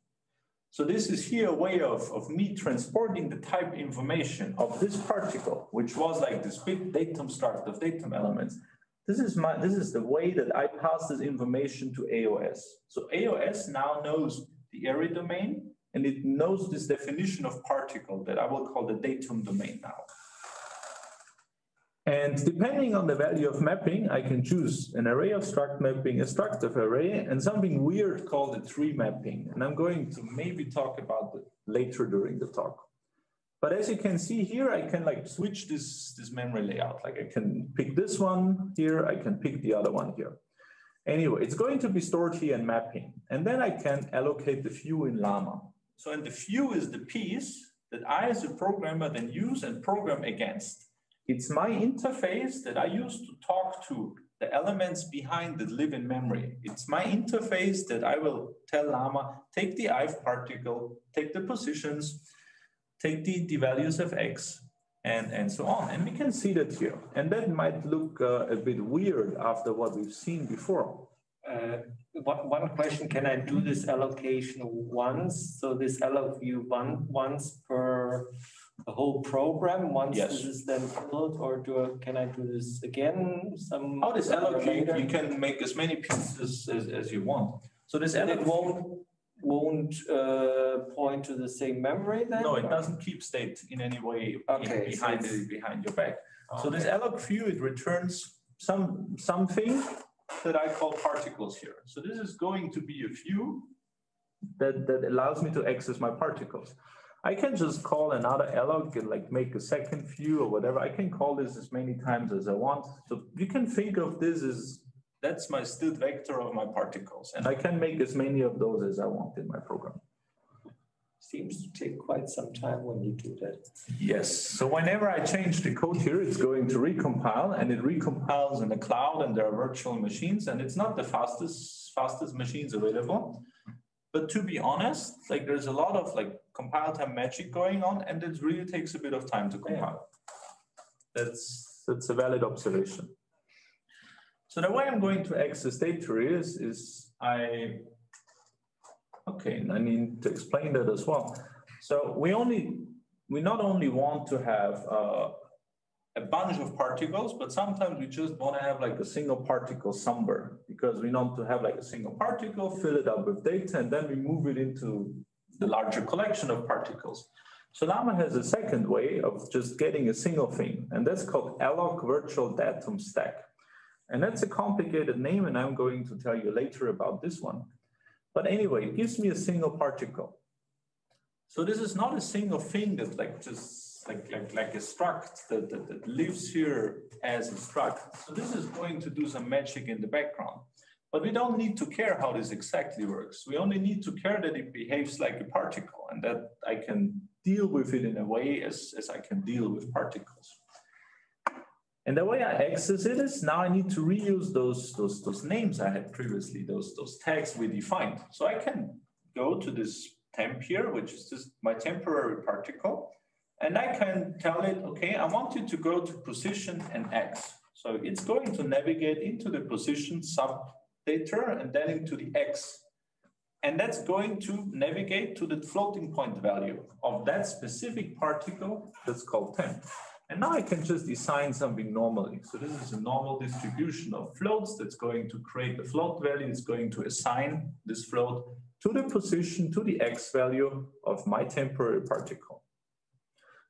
So this is here a way of, of me transporting the type information of this particle, which was like this big datum struct of datum elements. This is my this is the way that I pass this information to AOS. So AOS now knows the array domain and it knows this definition of particle that I will call the datum domain now. And depending on the value of mapping, I can choose an array of struct mapping, a struct of array, and something weird called a tree mapping. And I'm going to maybe talk about it later during the talk. But as you can see here, I can like switch this, this memory layout. Like I can pick this one here, I can pick the other one here. Anyway, it's going to be stored here in mapping. And then I can allocate the view in Llama. So and the view is the piece that I as a programmer then use and program against. It's my interface that I use to talk to the elements behind that live in memory. It's my interface that I will tell Llama, take the IVE particle, take the positions, take the, the values of X, and, and so on. And we can see that here. And that might look uh, a bit weird after what we've seen before. Uh, one, one question, can I do this allocation once? So this alloc view one, once per the whole program once Yes. this is then built, or do I, can I do this again some? How this allocate, later? you can make as many pieces as, as you want. So this it won't, won't uh, point to the same memory then? no, it doesn't keep state in any way Okay, so behind, it's- the- behind your back. So this alloc view, it returns some, something that I call particles here. So this is going to be a view that, that allows me to access my particles. I can just call another alloc and like make a second view or whatever. I can call this as many times as I want. So you can think of this as, that's my std vector of my particles. And I can make as many of those as I want in my program. Seems to take quite some time when you do that. Yes, so whenever I change the code here, it's going to recompile and it recompiles in the cloud and there are virtual machines and it's not the fastest, fastest machines available. But to be honest, like there's a lot of like compile time magic going on and it really takes a bit of time to compile. That's, that's a valid observation. So the way I'm going to access data is, is I, okay, I need to explain that as well. So we only we not only want to have uh, a bunch of particles, but sometimes we just want to have like a single particle somewhere because we want to have like a single particle, fill it up with data, and then we move it into the larger collection of particles. So Llama has a second way of just getting a single thing, and that's called alloc virtual datum stack. And that's a complicated name, and I'm going to tell you later about this one. But anyway, it gives me a single particle. So this is not a single thing that like just like like like a struct that, that, that lives here as a struct. So this is going to do some magic in the background. But we don't need to care how this exactly works. We only need to care that it behaves like a particle and that I can deal with it in a way as, as I can deal with particles. And the way I access it is now I need to reuse those, those, those names I had previously, those, those tags we defined. So I can go to this temp here, which is just my temporary particle. And I can tell it, okay, I want you to go to position and X. So it's going to navigate into the position sub data and then into the X. And that's going to navigate to the floating point value of that specific particle that's called temp. And now I can just assign something normally. So this is a normal distribution of floats that's going to create the float value. It's going to assign this float to the position, to the x value of my temporary particle.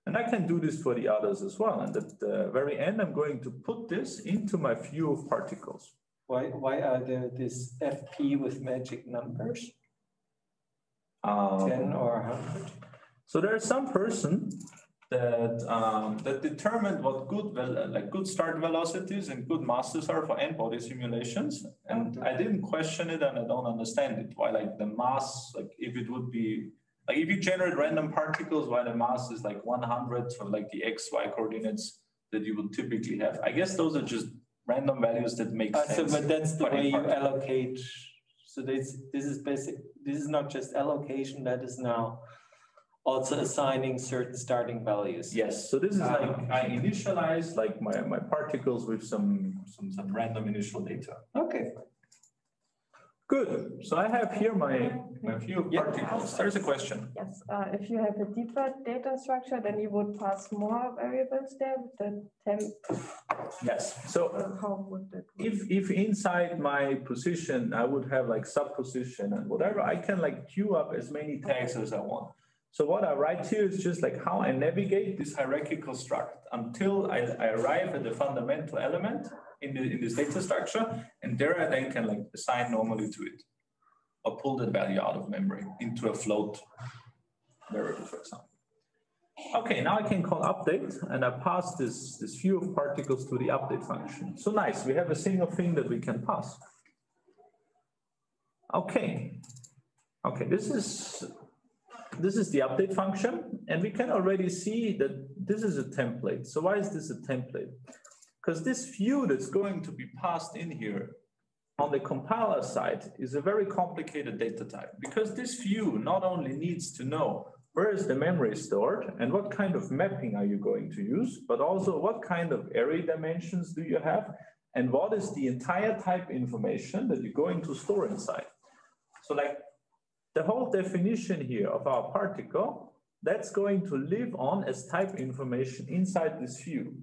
And I can do this for the others as well. And at the very end, I'm going to put this into my view of particles. Why, why are there this FP with magic numbers? Um, 10 or 100? So there's some person that um, that determined what good like good start velocities and good masses are for n-body simulations. And I didn't question it and I don't understand it. Why like the mass, like if it would be like if you generate random particles, why the mass is like 100 for like the x, y coordinates that you would typically have. I guess those are just random values that make Uh, so, sense. but that's the way you allocate. So this, this is basic, this is not just allocation, that is now also assigning certain starting values. Yes, so this is Ah. like I initialize like my, my particles with some, some some random initial data. Okay, Good. So I have here my my few Yeah. particles. There's a question. Yes, uh, if you have a deeper data structure, then you would pass more variables there with the temp. Yes. So uh, How would that? work? if if inside my position I would have like subposition and whatever, I can like queue up as many tags as I want. So what I write here is just like how I navigate this hierarchical struct until I, I arrive at the fundamental element in the in this data structure, and there I then can like assign normally to it, or pull that value out of memory into a float variable, for example. Okay, now I can call update and I pass this, this view of particles to the update function. So nice, we have a single thing that we can pass. Okay, okay, this is, this is the update function and we can already see that this is a template. So why is this a template? Because this view that's going to be passed in here on the compiler side is a very complicated data type because this view not only needs to know where is the memory stored and what kind of mapping are you going to use, but also what kind of array dimensions do you have and what is the entire type information that you're going to store inside. So like the whole definition here of our particle, that's going to live on as type information inside this view.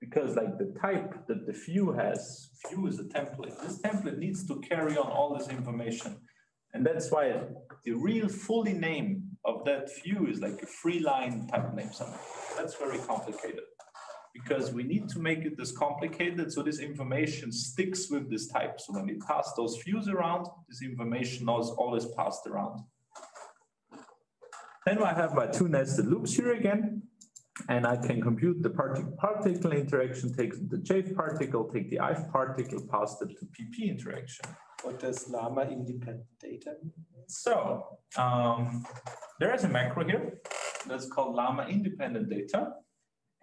Because like the type that the view has, view is a template. This template needs to carry on all this information. And that's why the real fully name of that view is like a free line type name something. That's very complicated. Because we need to make it this complicated so this information sticks with this type. So when we pass those views around, this information is always passed around. Then I have my two nested loops here again. And I can compute the partic- particle interaction, take the J particle, take the I particle, pass it to PP interaction. what does llama independent data? mean? So um, there is a macro here that's called llama independent data.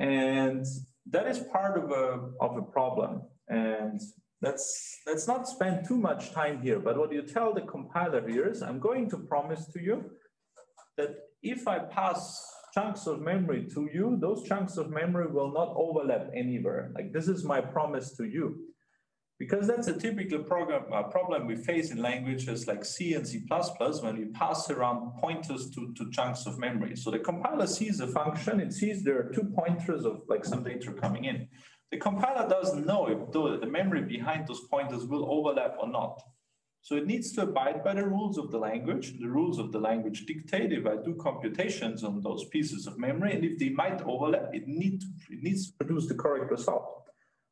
And that is part of a, of a problem. And let's, let's not spend too much time here. But what you tell the compiler here is I'm going to promise to you that if I pass chunks of memory to you, those chunks of memory will not overlap anywhere. Like this is my promise to you. Because that's a typical program, uh, problem we face in languages like C and C++ when we pass around pointers to, to chunks of memory. So the compiler sees a function, it sees there are two pointers of like some data coming in. The compiler doesn't know if the, the memory behind those pointers will overlap or not. So it needs to abide by the rules of the language. The rules of the language dictate if I do computations on those pieces of memory, and if they might overlap, it, need to, it needs to produce the correct result.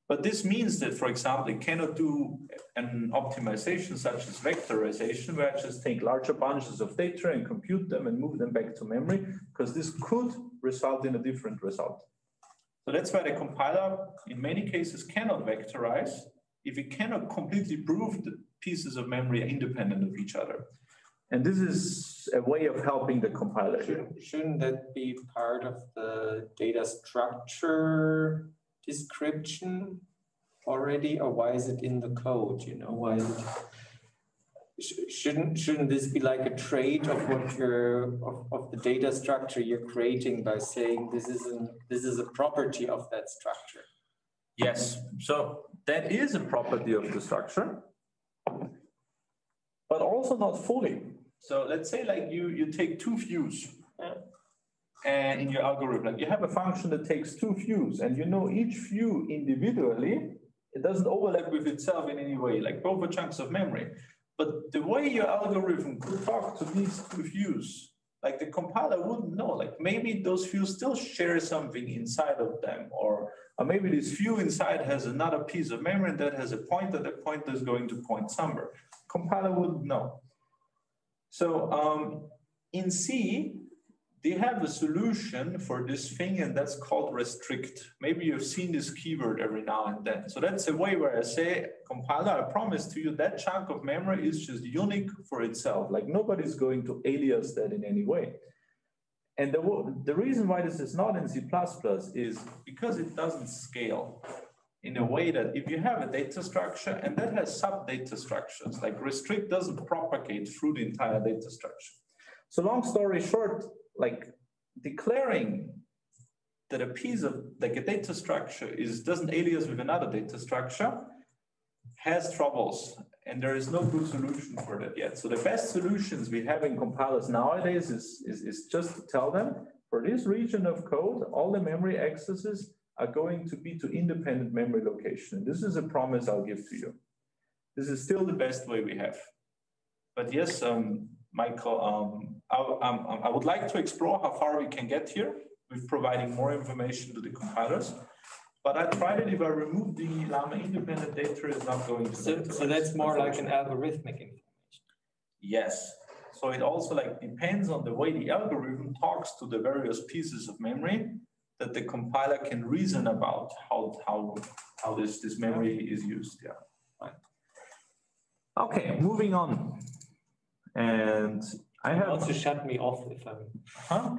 But this means that, for example, it cannot do an optimization such as vectorization, where I just take larger bunches of data and compute them and move them back to memory, because this could result in a different result. So that's why the compiler, in many cases, cannot vectorize if it cannot completely prove the pieces of memory are independent of each other. And this is a way of helping the compiler here. Shouldn't that be part of the data structure description already, or why is it in the code? You know, why it? Shouldn't shouldn't this be like a trait of what you're of, of the data structure you're creating by saying this is an this is a property of that structure? Yes. So that is a property of the structure, but also not fully. So let's say like you you take two views. And in your algorithm. Like you have a function that takes two views and you know each view individually, it doesn't overlap with itself in any way, like both are chunks of memory. But the way your algorithm could talk to these two views, like the compiler wouldn't know, like maybe those views still share something inside of them, or, or maybe this view inside has another piece of memory that has a pointer, that pointer is going to point somewhere. Compiler wouldn't know. So um, in C, they have a solution for this thing, and that's called restrict. Maybe you've seen this keyword every now and then. So that's a way where I say, compiler, I promise to you that chunk of memory is just unique for itself. Like nobody's going to alias that in any way. And the, the reason why this is not in C++ is because it doesn't scale in a way that if you have a data structure and that has sub data structures, like restrict doesn't propagate through the entire data structure. So long story short, like declaring that a piece of like a data structure is doesn't alias with another data structure has troubles and there is no good solution for that yet. So the best solutions we have in compilers nowadays is, is, is just to tell them for this region of code, all the memory accesses are going to be to independent memory location. This is a promise I'll give to you. This is still the best way we have. But yes, um, Michael, um, I, um, I, would like to explore how far we can get here with providing more information to the compilers. But I tried it if I remove the Llama independent data, it's not going to. So, so that's more like an algorithmic information. Yes. So it also like depends on the way the algorithm talks to the various pieces of memory that the compiler can reason about how how how this this memory is used. Yeah. Right. Okay, moving on. And I have also shut me off if I'm. Huh?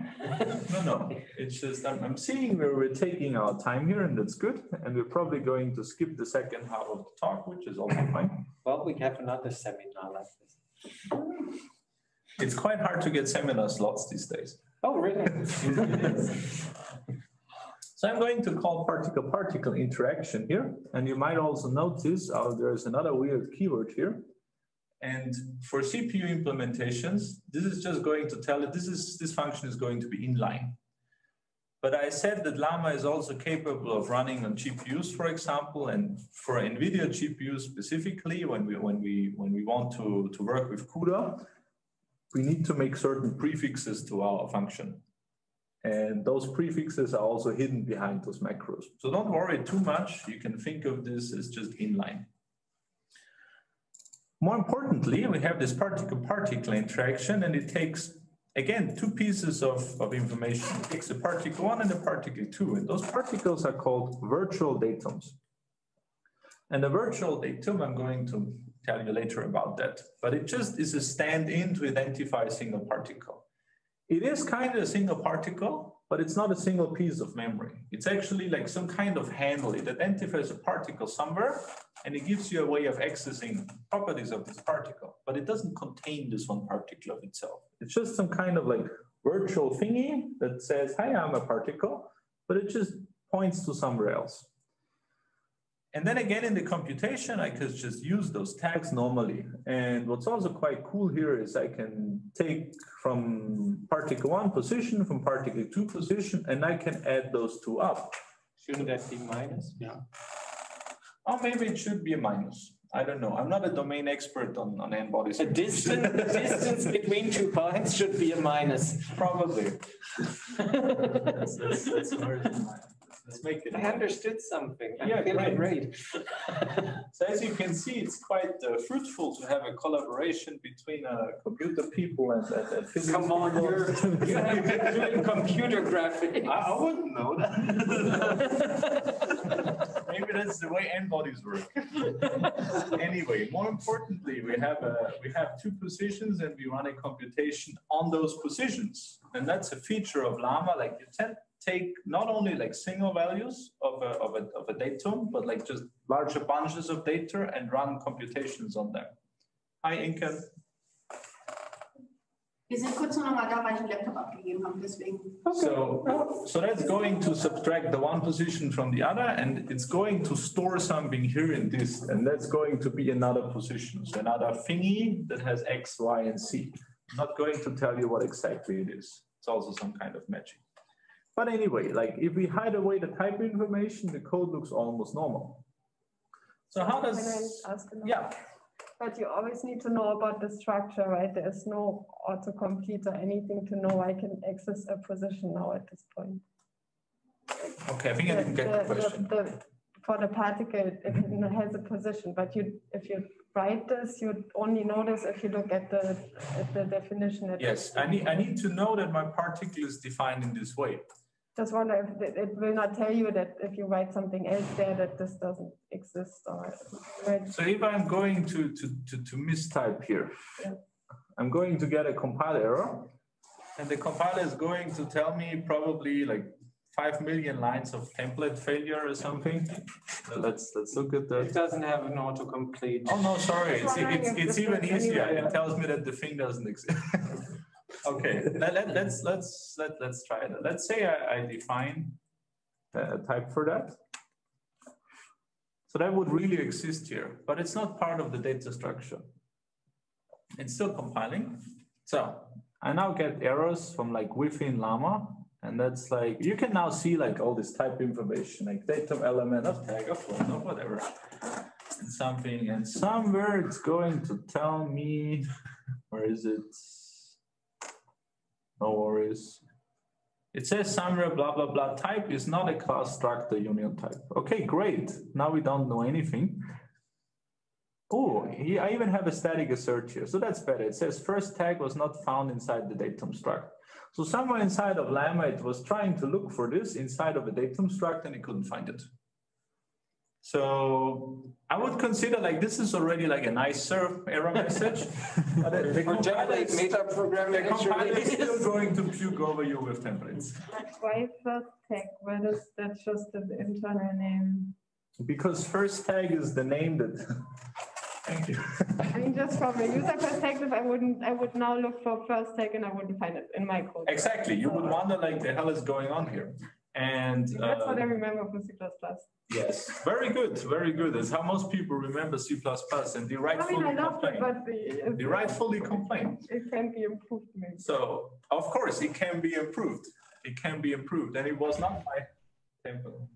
no, no. It's just I'm, I'm seeing where we're taking our time here, and that's good. And we're probably going to skip the second half of the talk, which is also fine. Well, we have another seminar like this. It's quite hard to get seminar slots these days. Oh, really? so I'm going to call particle-particle interaction here, and you might also notice oh, there's another weird keyword here. And for CPU implementations, this is just going to tell it this is this function is going to be inline. But I said that Llama is also capable of running on GPUs, for example, and for NVIDIA GPUs specifically, when we when we when we want to, to work with CUDA, we need to make certain prefixes to our function. And those prefixes are also hidden behind those macros. So don't worry too much. You can think of this as just inline. More importantly, we have this particle-particle interaction and it takes, again, two pieces of, of information. It takes a particle one and a particle two, and those particles are called virtual datums. And the virtual datum, I'm going to tell you later about that, but it just is a stand-in to identify a single particle. It is kind of a single particle, but it's not a single piece of memory. It's actually like some kind of handle. It identifies a particle somewhere and it gives you a way of accessing properties of this particle, but it doesn't contain this one particle of itself. It's just some kind of like virtual thingy that says, hi, I'm a particle, but it just points to somewhere else. And then again, in the computation, I could just use those tags normally. And what's also quite cool here is I can take from particle one position, from particle two position, and I can add those two up. Shouldn't that be minus? Yeah. Or maybe it should be a minus. I don't know. I'm not a domain expert on, on n bodies. The distance, distance between two points should be a minus. Probably. Let's, let's, let's merge it. Let's make it. I understood something. I'm Yeah, feeling great. great. So as you can see, it's quite uh, fruitful to have a collaboration between uh, computer people and, and, and physics. Come on, people. you're, you have been doing computer graphics. I, I wouldn't know that. Maybe that's the way n bodies work. anyway, more importantly, we have a, we have two positions and we run a computation on those positions. And that's a feature of Llama. Like you tend take not only like single values of a, of a, of a datum, but like just larger bunches of data and run computations on them. Hi, Inken. Wir sind kurz nur noch mal da, weil ich den Laptop abgegeben habe, deswegen. So, so that's going to subtract the one position from the other, and it's going to store something here in this, and that's going to be another position, so another thingy that has X, Y, and Z. I'm not going to tell you what exactly it is. It's also some kind of magic. But anyway, like if we hide away the type information, the code looks almost normal. So how Can I does, ask another? yeah, But you always need to know about the structure, right? There is no autocomplete or anything to know I can access a position now at this point. okay, I think I didn't get the question. the- For the particle, it has a position, but you, if you write this, you only notice if you look at the, at the definition. at- Yes, I need, I need to know that my particle is defined in this way. Just wonder if it, it will not tell you that if you write something else there, that this doesn't exist or. right? So if I'm going to, to, to, to mistype here, Yeah. I'm going to get a compile error. And the compiler is going to tell me probably like five million lines of template failure or something. So Let's, let's look at that. It doesn't have an autocomplete. Oh, no, sorry, it's, Wondering it's, it's even works easier. anyway. It tells me that the thing doesn't exist. Okay, let, let, let's, let's, let, let's try it. Let's say I, I define a type for that. So that would really exist here, but it's not part of the data structure. It's still compiling. So I now get errors from like within Llama. And that's like, you can now see like all this type information, like datum element of tag of one or whatever. And something, and somewhere it's going to tell me, where is it? No worries. It says somewhere blah, blah, blah, type is not a class structure union type. Okay, great. Now we don't know anything. Oh, I even have a static assert here. So that's better. It says first tag was not found inside the datum struct. So somewhere inside of Llama, it was trying to look for this inside of a datum struct and it couldn't find it. So I would consider like this is already like a nice serve error message. but the- the For compiler generate is- meta the programming, it compiler is still going to puke over you with templates. Why first tag? Where does, that's just the internal name? Because first tag is the name that, thank you. I mean, just from a user perspective, I wouldn't, I would now look for first tag and I wouldn't find it in my code. Exactly, you would wonder like the hell is going on here? And. That's what I uh, remember from C++. Yes, very good, very good. That's how most people remember C++ and they I mean, rightfully I loved it, complain. but the. They rightfully complain. It can be improved maybe. So, of course, it can be improved. It can be improved, and it was not my temple.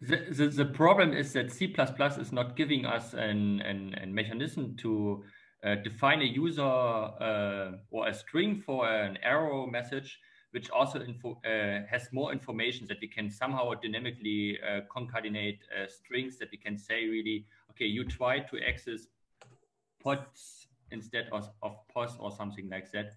The, the, the problem is that C++ is not giving us an, an, an mechanism to uh, define a user uh, or a string for an arrow message, which also info, uh, has more information that we can somehow dynamically uh, concatenate uh, strings that we can say really, okay, you try to access pods instead of, of pos or something like that.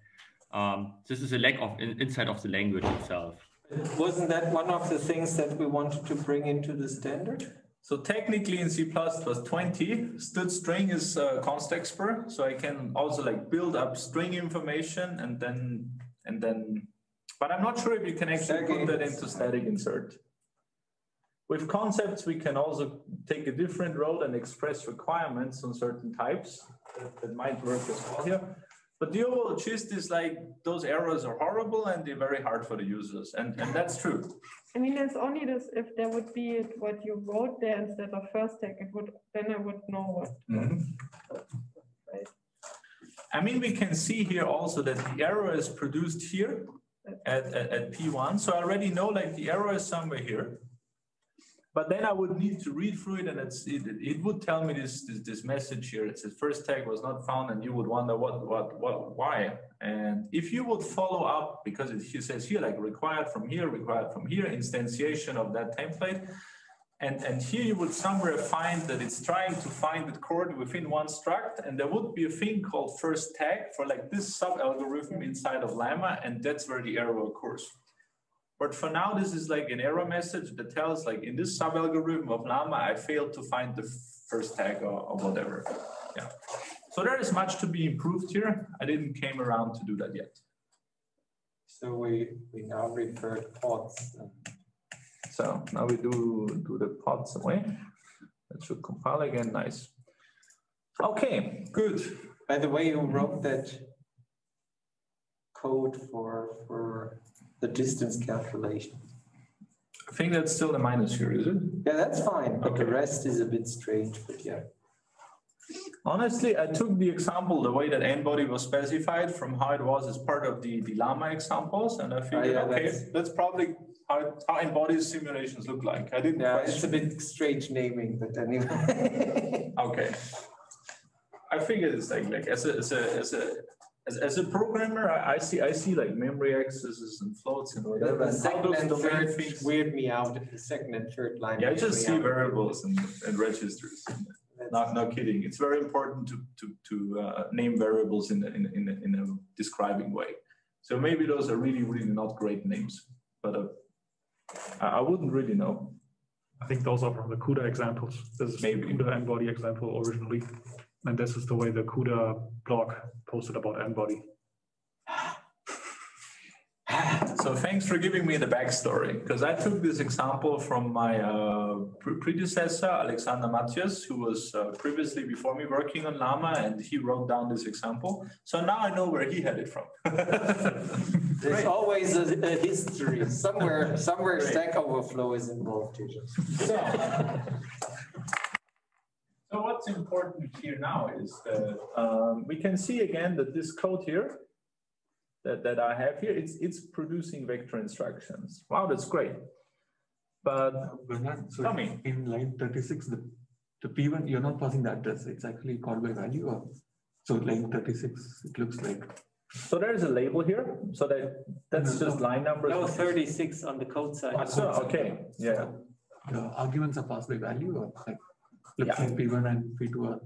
Um, this is a lack of in, inside of the language itself. Wasn't that one of the things that we wanted to bring into the standard? So technically in C++ it was plus 20, std string is uh, const expr. So I can also like build up string information and then, and then, but I'm not sure if you can actually put that into static assert. With concepts, we can also take a different road and express requirements on certain types. That, that might work as well here. But the overall gist is like those errors are horrible and they're very hard for the users, and, and that's true. I mean, it's only this, if there would be what you wrote there instead of first tag, it would, then I would know what. Mm-hmm. Right. I mean, we can see here also that the error is produced here at, at, at P1. So I already know like the error is somewhere here. But then I would need to read through it and it's, it, it would tell me this, this, this message here. It says first tag was not found and you would wonder what, what, what, why? And if you would follow up, because it says here, like required from here, required from here, instantiation of that template. And, and here you would somewhere find that it's trying to find the chord within one struct, and there would be a thing called first tag for like this sub algorithm inside of Llama, and that's where the error occurs. But for now, this is like an error message that tells like in this sub algorithm of Llama, I failed to find the first tag or, or whatever. Yeah. So there is much to be improved here. I didn't came around to do that yet. So we, we now refer to pods. then. So now we do, do the pods away. That should compile again, nice. Okay, good. By the way, you wrote that code for, for the distance calculation. I think that's still a minus here, is it? Yeah, that's fine, but the rest is a bit strange, but yeah. Honestly, I took the example, the way that n-body was specified from how it was as part of the, the llama examples, and I figured, ah, yeah, okay, that's- that's probably how, how n-body simulations look like. I didn't Yeah, it's a bit strange naming, but anyway. Okay. I figured it's like, like as a, as a, as a, as, as a programmer, I, I see, I see like memory accesses and floats and whatever. The and second and third things- weird me out, the second and third line. Yeah, I just see out. variables and, and registers. That's- Not, no kidding. It's very important to, to, to uh, name variables in, a- in, in, a- in a describing way. So maybe those are really, really not great names, but uh, I, wouldn't really know. I think those are from the CUDA examples. This is the Maybe. CUDA n-body example originally. And this is the way the CUDA blog posted about n-body. So thanks for giving me the backstory, because I took this example from my uh, pre- predecessor, Alexander Matthes, who was uh, previously before me working on Llama, and he wrote down this example. So now I know where he had it from. There's always a, a history, somewhere, somewhere Great. Stack Overflow is involved. So so what's important here now is that um, we can see again that this code here that, that I have here, it's, it's producing vector instructions. Wow, that's great. But Bernard, so Tell me. in line thirty-six, the, the P one, you're not passing the address, it's actually called by value or? So line thirty-six, it looks like, So there's a label here, so that, that's just line numbers. No, thirty-six on the code side. Ah, so, okay, yeah. the arguments are passed by value or like? Looks Yeah. like P one and P two are,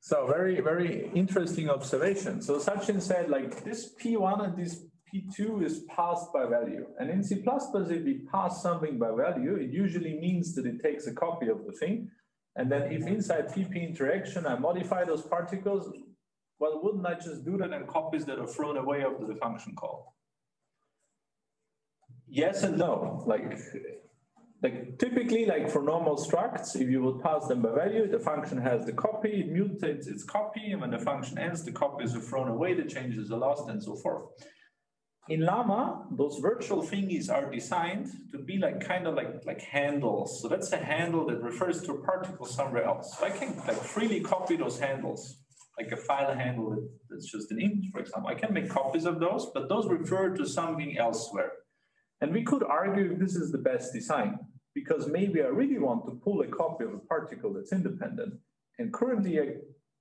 So very, very interesting observation. So Sachin said like this P1 and this P2 is passed by value. And in C++, if we pass something by value, it usually means that it takes a copy of the thing. And then if inside PP interaction, I modify those particles, well, wouldn't I just do that and copies that are thrown away after the function call? Yes and no, like, like typically like for normal structs, if you would pass them by value, the function has the copy, it mutates its copy, and when the function ends, the copies are thrown away, the changes are lost, and so forth. In Llama, those virtual thingies are designed to be like kind of like, like handles. So that's a handle that refers to a particle somewhere else. So I can like freely copy those handles, like a file handle that's just an int, for example. I can make copies of those, but those refer to something elsewhere. And we could argue if this is the best design, because maybe I really want to pull a copy of a particle that's independent. And currently, I-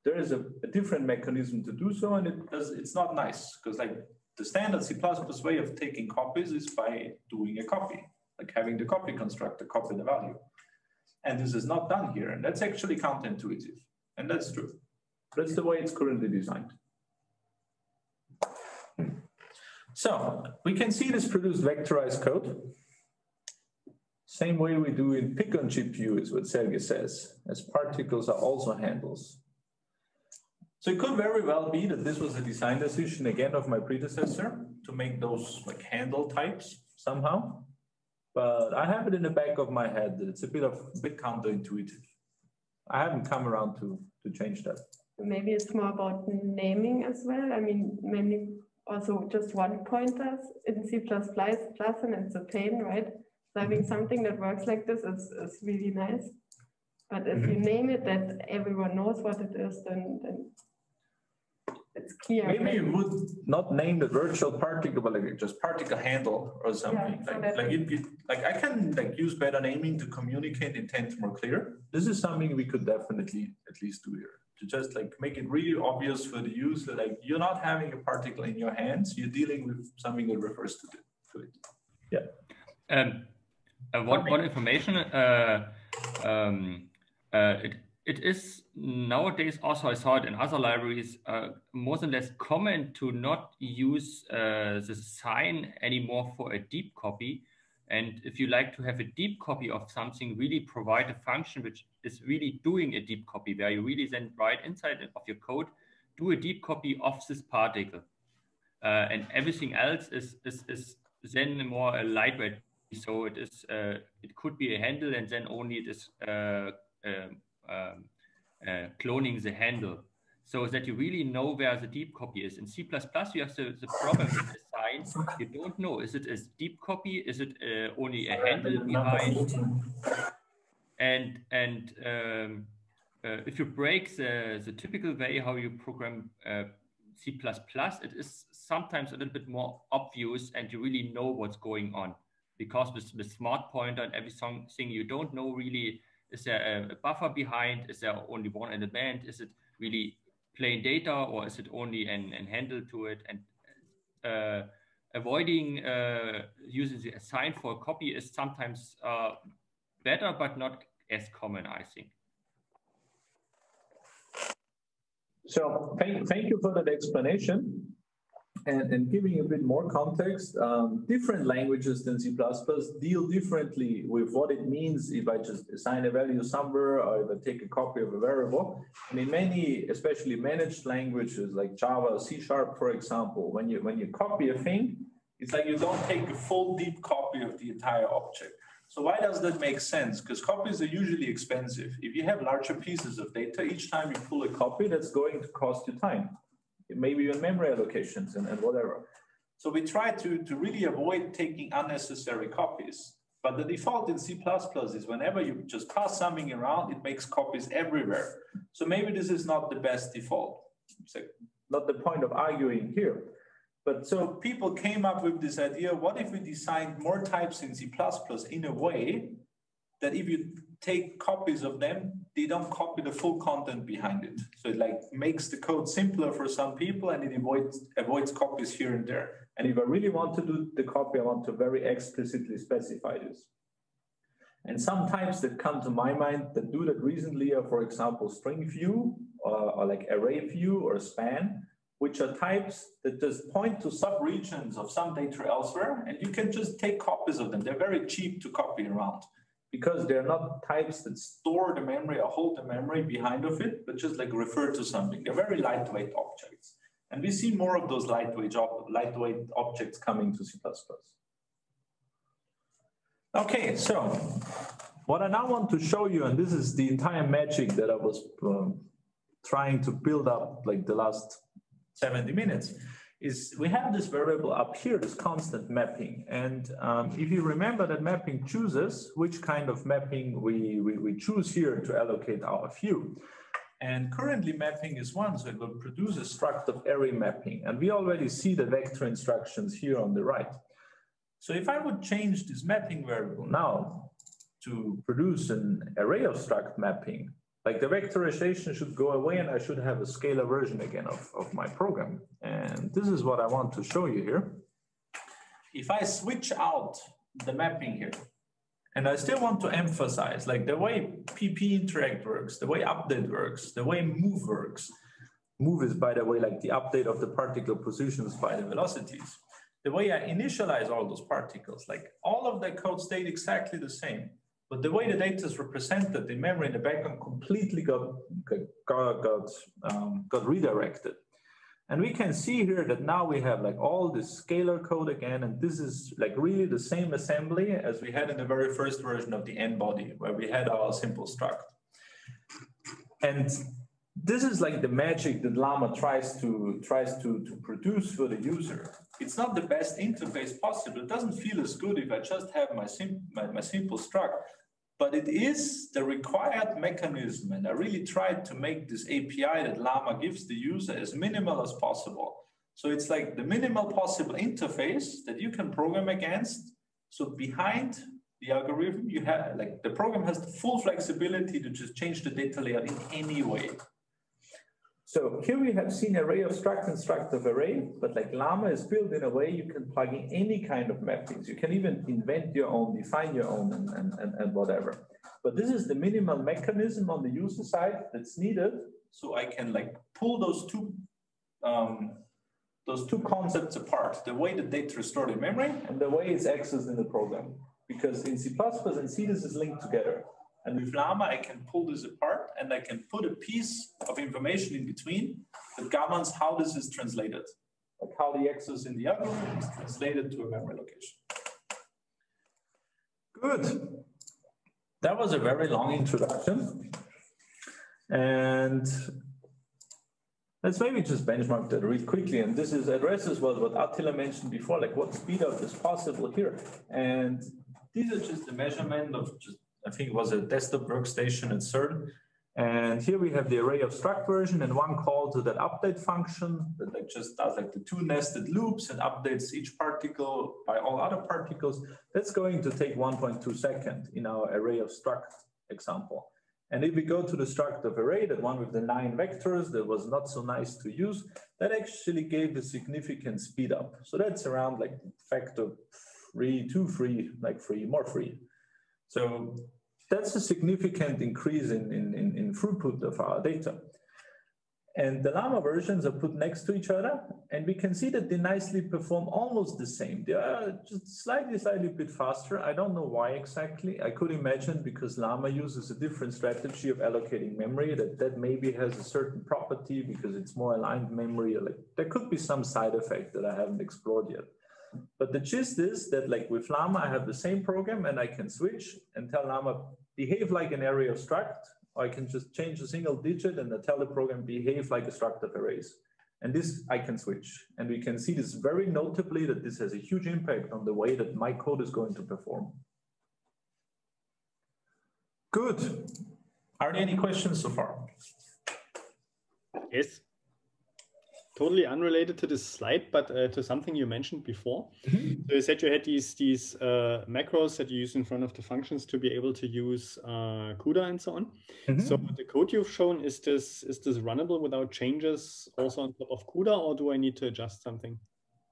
there is a, a different mechanism to do so, and it does, it's not nice, because like the standard C++ way of taking copies is by doing a copy, like having the copy constructor copy the value. And this is not done here, and that's actually counterintuitive, and that's true. That's the way it's currently designed. Hmm. So we can see this produced vectorized code. Same way we do in PIConGPU is what Sergey says, as particles are also handles. So it could very well be that this was a design decision again of my predecessor to make those like handle types somehow. But I have it in the back of my head that it's a bit of a bit counterintuitive. I haven't come around to to change that. maybe it's more about naming as well. I mean, many also just one pointers in C++ plus and it's a pain, right? So having mhm. something that works like this is, is really nice. But if you mhm. name it that everyone knows what it is, then, then it's clear. Maybe you would not name the virtual particle, but like just particle handle or something. so Like, that like it, it- like I can like use better naming to communicate intent more clear. This is something we could definitely at least do here. To just like make it really obvious for the user, like you're not having a particle in your hands, you're dealing with something that refers to it. To it. Um, uh, one, one information, uh, um, uh, it, it is nowadays also I saw it in other libraries uh, more or less common to not use uh, the sign anymore for a deep copy. And if you like to have a deep copy of something, really provide a function which is really doing a deep copy, where you really then write inside of your code, do a deep copy of this particle. Uh, and everything else is, is, is then more a lightweight. So it is, uh, it could be a handle and then only it is uh, um, um, uh, cloning the handle so that you really know where the deep copy is. In C++, you have the, the problem with the sign. You don't know, is it a deep copy? Is it uh, only a handle behind? And, and um, uh, if you break the, the typical way how you program uh, C++, it is sometimes a little bit more obvious and you really know what's going on. Because with, with smart pointer and everything, you don't know really, is there a, buffer behind? Is there only one element? Is it really plain data or is it only an, an handle to it? And avoiding uh, using the assign for a copy is sometimes uh, better, but not as common, I think. So thank, thank you for that explanation. And, and giving a bit more context, um, different languages than C++ deal differently with what it means if I just assign a value somewhere or if I take a copy of a variable. And in many, especially managed languages like Java, C Sharp, for example, when you, when you copy a thing, it's like you don't take a full deep copy of the entire object. So why does that make sense? Because copies are usually expensive. If you have larger pieces of data, each time you pull a copy, that's going to cost you time maybe even memory allocations and, and whatever. So we try to, to really avoid taking unnecessary copies. But the default in C++ is whenever you just pass something around, it makes copies everywhere. So maybe this is not the best default. So not the point of arguing here. But so people came up with this idea, what if we designed more types in C++ in a way that if you take copies of them, they don't copy the full content behind it. So it like makes the code simpler for some people and it avoids, avoids copies here and there. And if I really want to do the copy, I want to very explicitly specify this. And some types that come to my mind that do that recently are, for example, string view or, or like array view or span, which are types that just point to subregions of some data elsewhere, and you can just take copies of them. They're very cheap to copy around because they're not types that store the memory or hold the memory behind of it, but just like refer to something. They're very lightweight objects. And we see more of those lightweight, lightweight objects coming to C++. Okay, so what I now want to show you, and this is the entire magic that I was um, trying to build up like the last 70 minutes, is we have this variable up here, this constant mapping. And um, if you remember that mapping chooses which kind of mapping we, we, we choose here to allocate our view. And currently mapping is one, so it will produce a struct of array mapping. And we already see the vector instructions here on the right. So if I would change this mapping variable now to produce an array of struct mapping, like the vectorization should go away and I should have a scalar version again of, of my program. And this is what I want to show you here. If I switch out the mapping here, and I still want to emphasize like the way PP interact works, the way update works, the way move works. Move is, by the way, like the update of the particle positions by the velocities. The way I initialize all those particles, like all of the code stayed exactly the same. But the way the data is represented in memory in the background completely got, got, got, um, got redirected. And we can see here that now we have like all this scalar code again, and this is like really the same assembly as we had in the very first version of the n body, where we had our simple struct. And this is like the magic that Llama tries to tries to, to produce for the user. It's not the best interface possible. It doesn't feel as good if I just have my, sim, my, my simple struct, but it is the required mechanism. And I really tried to make this API that Llama gives the user as minimal as possible. So it's like the minimal possible interface that you can program against. So behind the algorithm, you have like the program has the full flexibility to just change the data layout in any way. So here we have seen array of struct and struct of array, but like Llama is built in a way you can plug in any kind of mappings. You can even invent your own, define your own and, and, and, whatever. But this is the minimal mechanism on the user side that's needed. So I can like pull those two um, those two concepts apart, the way the data is stored in memory and the way it's accessed in the program. Because in C++ and C, this is linked together. And with Llama, I can pull this apart and I can put a piece of information in between that governs how this is translated, like how the access in the algorithm is translated to a memory location. Good. That was a very long introduction. And let's maybe just benchmark that really quickly. And this is addresses what, what Attila mentioned before, like what speed up is possible here. And these are just the measurement of just I think it was a desktop workstation at CERN. And here we have the array of struct version and one call to that update function that like just does like the two nested loops and updates each particle by all other particles. That's going to take 1.2 second in our array of struct example. And if we go to the struct of array, that one with the nine vectors that was not so nice to use, that actually gave a significant speed up. So that's around like factor three, two, three, like three, more three. So that's a significant increase in, in, in, in throughput of our data. And the Llama versions are put next to each other, and we can see that they nicely perform almost the same. They are just slightly, slightly bit faster. I don't know why exactly. I could imagine because Llama uses a different strategy of allocating memory that, that maybe has a certain property because it's more aligned memory. Like there could be some side effect that I haven't explored yet. But the gist is that like with Llama, I have the same program and I can switch and tell Llama behave like an array of struct. Or I can just change a single digit and I tell the program behave like a struct of arrays. And this I can switch. And we can see this very notably that this has a huge impact on the way that my code is going to perform. Good. Are there any questions so far? Yes totally unrelated to this slide, but uh, to something you mentioned before. Mm -hmm. So you said you had these these uh, macros that you use in front of the functions to be able to use uh, CUDA and so on. Mm -hmm. So the code you've shown is this is this runnable without changes also on top of CUDA, or do I need to adjust something?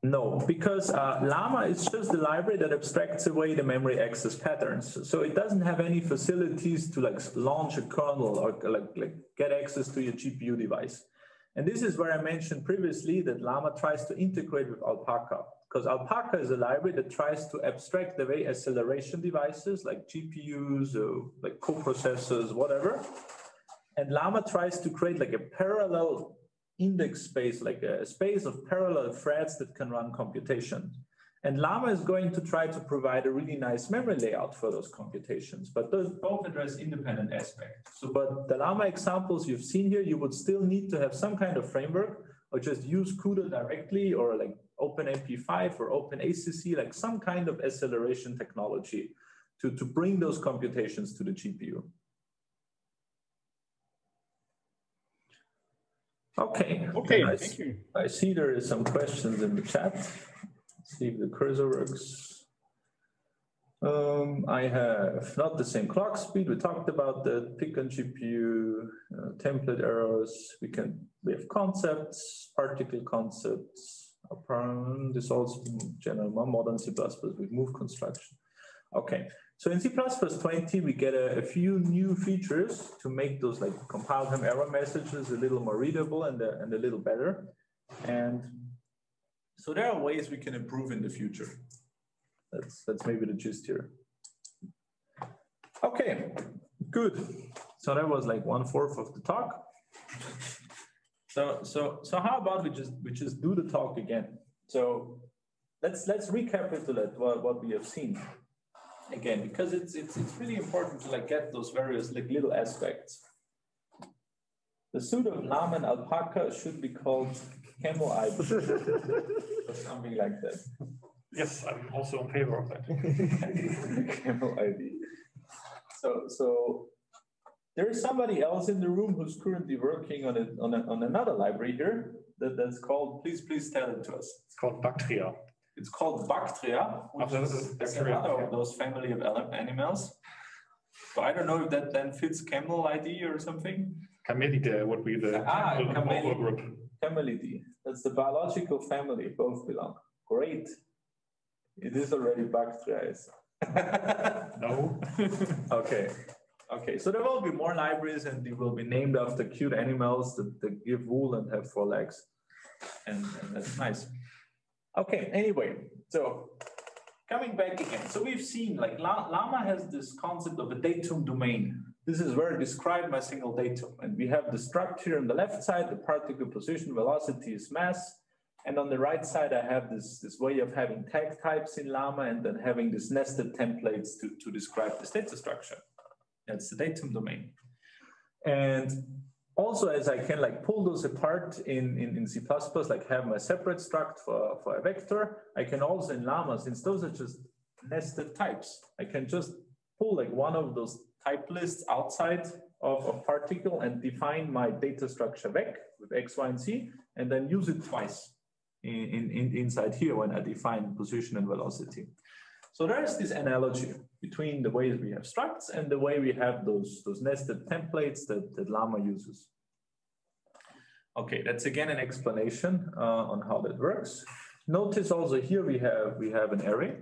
No, because uh, Llama is just the library that abstracts away the memory access patterns. So it doesn't have any facilities to like launch a kernel or like, like get access to your GPU device. And this is where I mentioned previously that Llama tries to integrate with Alpaka because Alpaka is a library that tries to abstract away acceleration devices like GPUs or like coprocessors, whatever. And Llama tries to create like a parallel index space, like a space of parallel threads that can run computation. And Llama is going to try to provide a really nice memory layout for those computations, but those both address independent aspects. So, but the Llama examples you've seen here, you would still need to have some kind of framework or just use CUDA directly or like OpenMP5 or OpenACC, like some kind of acceleration technology to, to bring those computations to the GPU. Okay. Okay, I, thank you. I see there is some questions in the chat see if the cursor works. Um, I have not the same clock speed. We talked about the PIConGPU, uh, template errors. We can, we have concepts, particle concepts. Apparent, this also in general more modern C++ with move construction. Okay, so in C++ 20, we get a, a, few new features to make those like compile time error messages a little more readable and a, and a little better. And so there are ways we can improve in the future. That's, that's maybe the gist here. Okay, good. So that was like one fourth of the talk. So, so, so how about we just, we just do the talk again? So let's, let's recapitulate what, what we have seen again, because it's, it's, it's really important to like get those various like little aspects. the suit of llama and alpaca should be called or something like that. Yes, I'm also in favor of that. Camel ivy. So, so there is somebody else in the room who's currently working on it on, a, on another library here that, that's called. Please, please tell it to us. It's called Bactria. It's called Bactria, which Oh, this is is another yeah. of those family of animals. So I don't know if that then fits camel ID or something. Camelidae would be the Ah, the cameli- group. Camelidae. That's the biological family. Both belong. Great. It is already Bactria. is- No, Okay, okay, so there will be more libraries and they will be named after cute animals that, that give wool and have four legs. And, and that's nice. Okay, anyway, so coming back again, so we've seen like La- Llama has this concept of a datum domain. This is where I describe my single datum. And we have the structure on the left side, the particle position, velocity is mass. And on the right side, I have this, this way of having tag types in Llama and then having these nested templates to, to describe the data structure. That's the datum domain. And also, as I can like pull those apart in, in, in C++, like have my separate struct for, for a vector, I can also in Llama, since those are just nested types, I can just pull like one of those type lists outside of a particle and define my data structure vec with X, Y, and Z, and then use it twice in, in, in inside here when I define position and velocity. So there's this analogy between the ways we have structs and the way we have those, those nested templates that, that Llama uses. Okay, that's again an explanation uh, on how that works. Notice also here we have we have an array.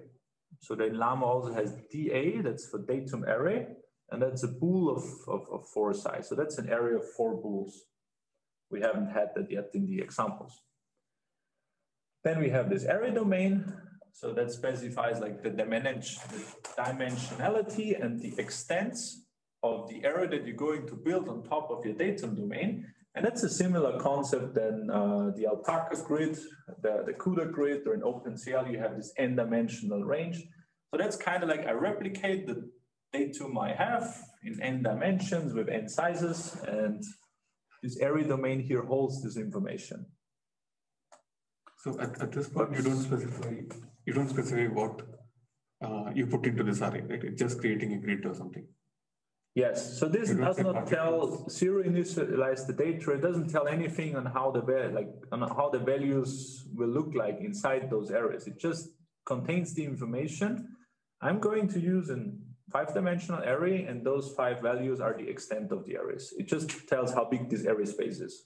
So then Llama also has DA, that's for datum array, and that's a bool of, of, of four size. So that's an area of four bools. We haven't had that yet in the examples. Then we have this array domain. So that specifies like the, the dimensionality and the extents of the array that you're going to build on top of your datum domain. And that's a similar concept than uh, the alpaka grid, the, the CUDA grid, or in OpenCL, you have this n-dimensional range. So that's kind of like I replicate the datum I have in n dimensions with n sizes, and this array domain here holds this information. So at, at this point, you don't specify, you don't specify what uh, you put into this array, right? It's just creating a grid or something. Yes, so this does not tell zero initialize the data. It doesn't tell anything on how the like on how the values will look like inside those arrays. It just contains the information. I'm going to use an five-dimensional array, and those five values are the extent of the arrays. It just tells how big this array space is.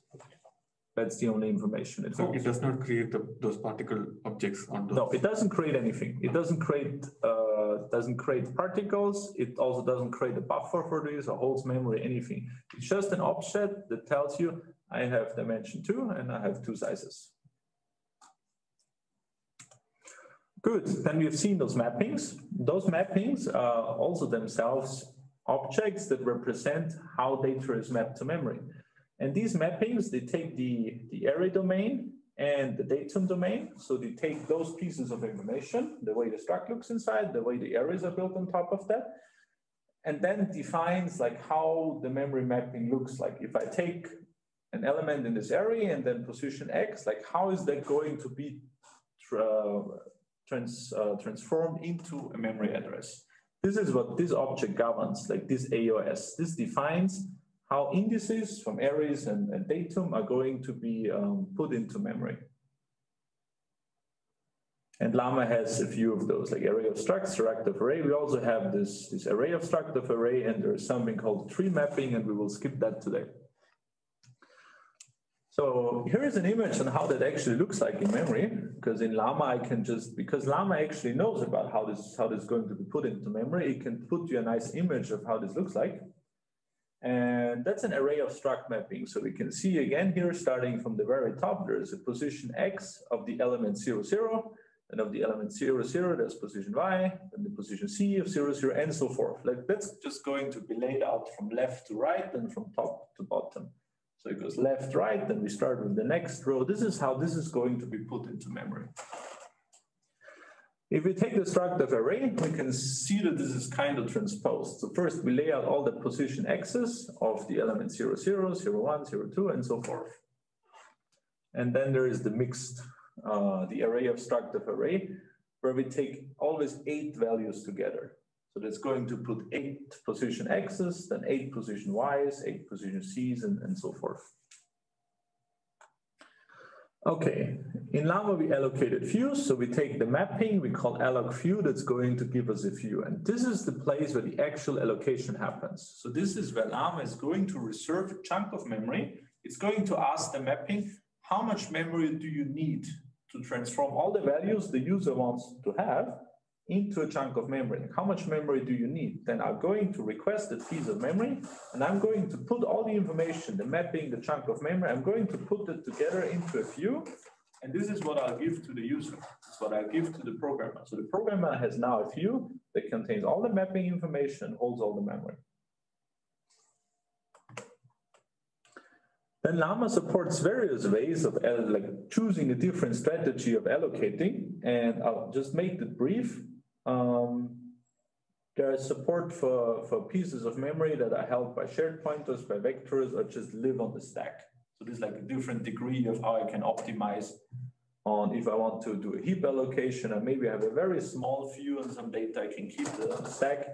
That's the only information it So holds. it does not create the, those particle objects on those. No, it doesn't create anything. It doesn't create uh, doesn't create particles. It also doesn't create a buffer for this or holds memory, anything. It's just an object that tells you I have dimension two and I have two sizes. Good. Then we've seen those mappings. Those mappings are also themselves objects that represent how data is mapped to memory. And these mappings, they take the, the array domain and the datum domain. So they take those pieces of information, the way the struct looks inside, the way the arrays are built on top of that, and then defines like how the memory mapping looks like. If I take an element in this array and then position X, like how is that going to be tra trans, uh, transformed into a memory address? This is what this object governs, like this AOS. This defines how indices from arrays and, and datum are going to be um, put into memory. And Llama has a few of those, like array of structs, struct of array. We also have this, this array of struct of array, and there's something called tree mapping, and we will skip that today. So here is an image on how that actually looks like in memory, because in Llama I can just, because Llama actually knows about how this, how this is going to be put into memory, it can put you a nice image of how this looks like. And that's an array of struct mapping. So we can see again here, starting from the very top, there's a position X of the element zero, zero, and of the element zero, zero, there's position Y, and the position C of zero, zero, and so forth. Like that's just going to be laid out from left to right and from top to bottom. So it goes left, right, then we start with the next row. This is how this is going to be put into memory. If we take the struct of array, we can see that this is kind of transposed. So first we lay out all the position x's of the element 0, 0, 0, 1, 0, 2, and so forth. And then there is the mixed, uh, the array of struct of array, where we take always eight values together. So that's going to put eight position x's, then eight position y's, eight position c's, and, and so forth. Okay, in Llama we allocated views, so we take the mapping, we call alloc view, that's going to give us a view. And this is the place where the actual allocation happens. So this is where Llama is going to reserve a chunk of memory. It's going to ask the mapping, how much memory do you need to transform all the values the user wants to have into a chunk of memory. How much memory do you need? Then I'm going to request a piece of memory and I'm going to put all the information, the mapping, the chunk of memory, I'm going to put it together into a view. And this is what I'll give to the user. This is what I give to the programmer. So the programmer has now a view that contains all the mapping information, holds all the memory. Then Llama supports various ways of uh, like choosing a different strategy of allocating. And I'll just make it brief. Um, there is support for, for pieces of memory that are held by shared pointers, by vectors, or just live on the stack. So there's like a different degree of how I can optimize on if I want to do a heap allocation, and maybe I have a very small view and some data I can keep on the stack.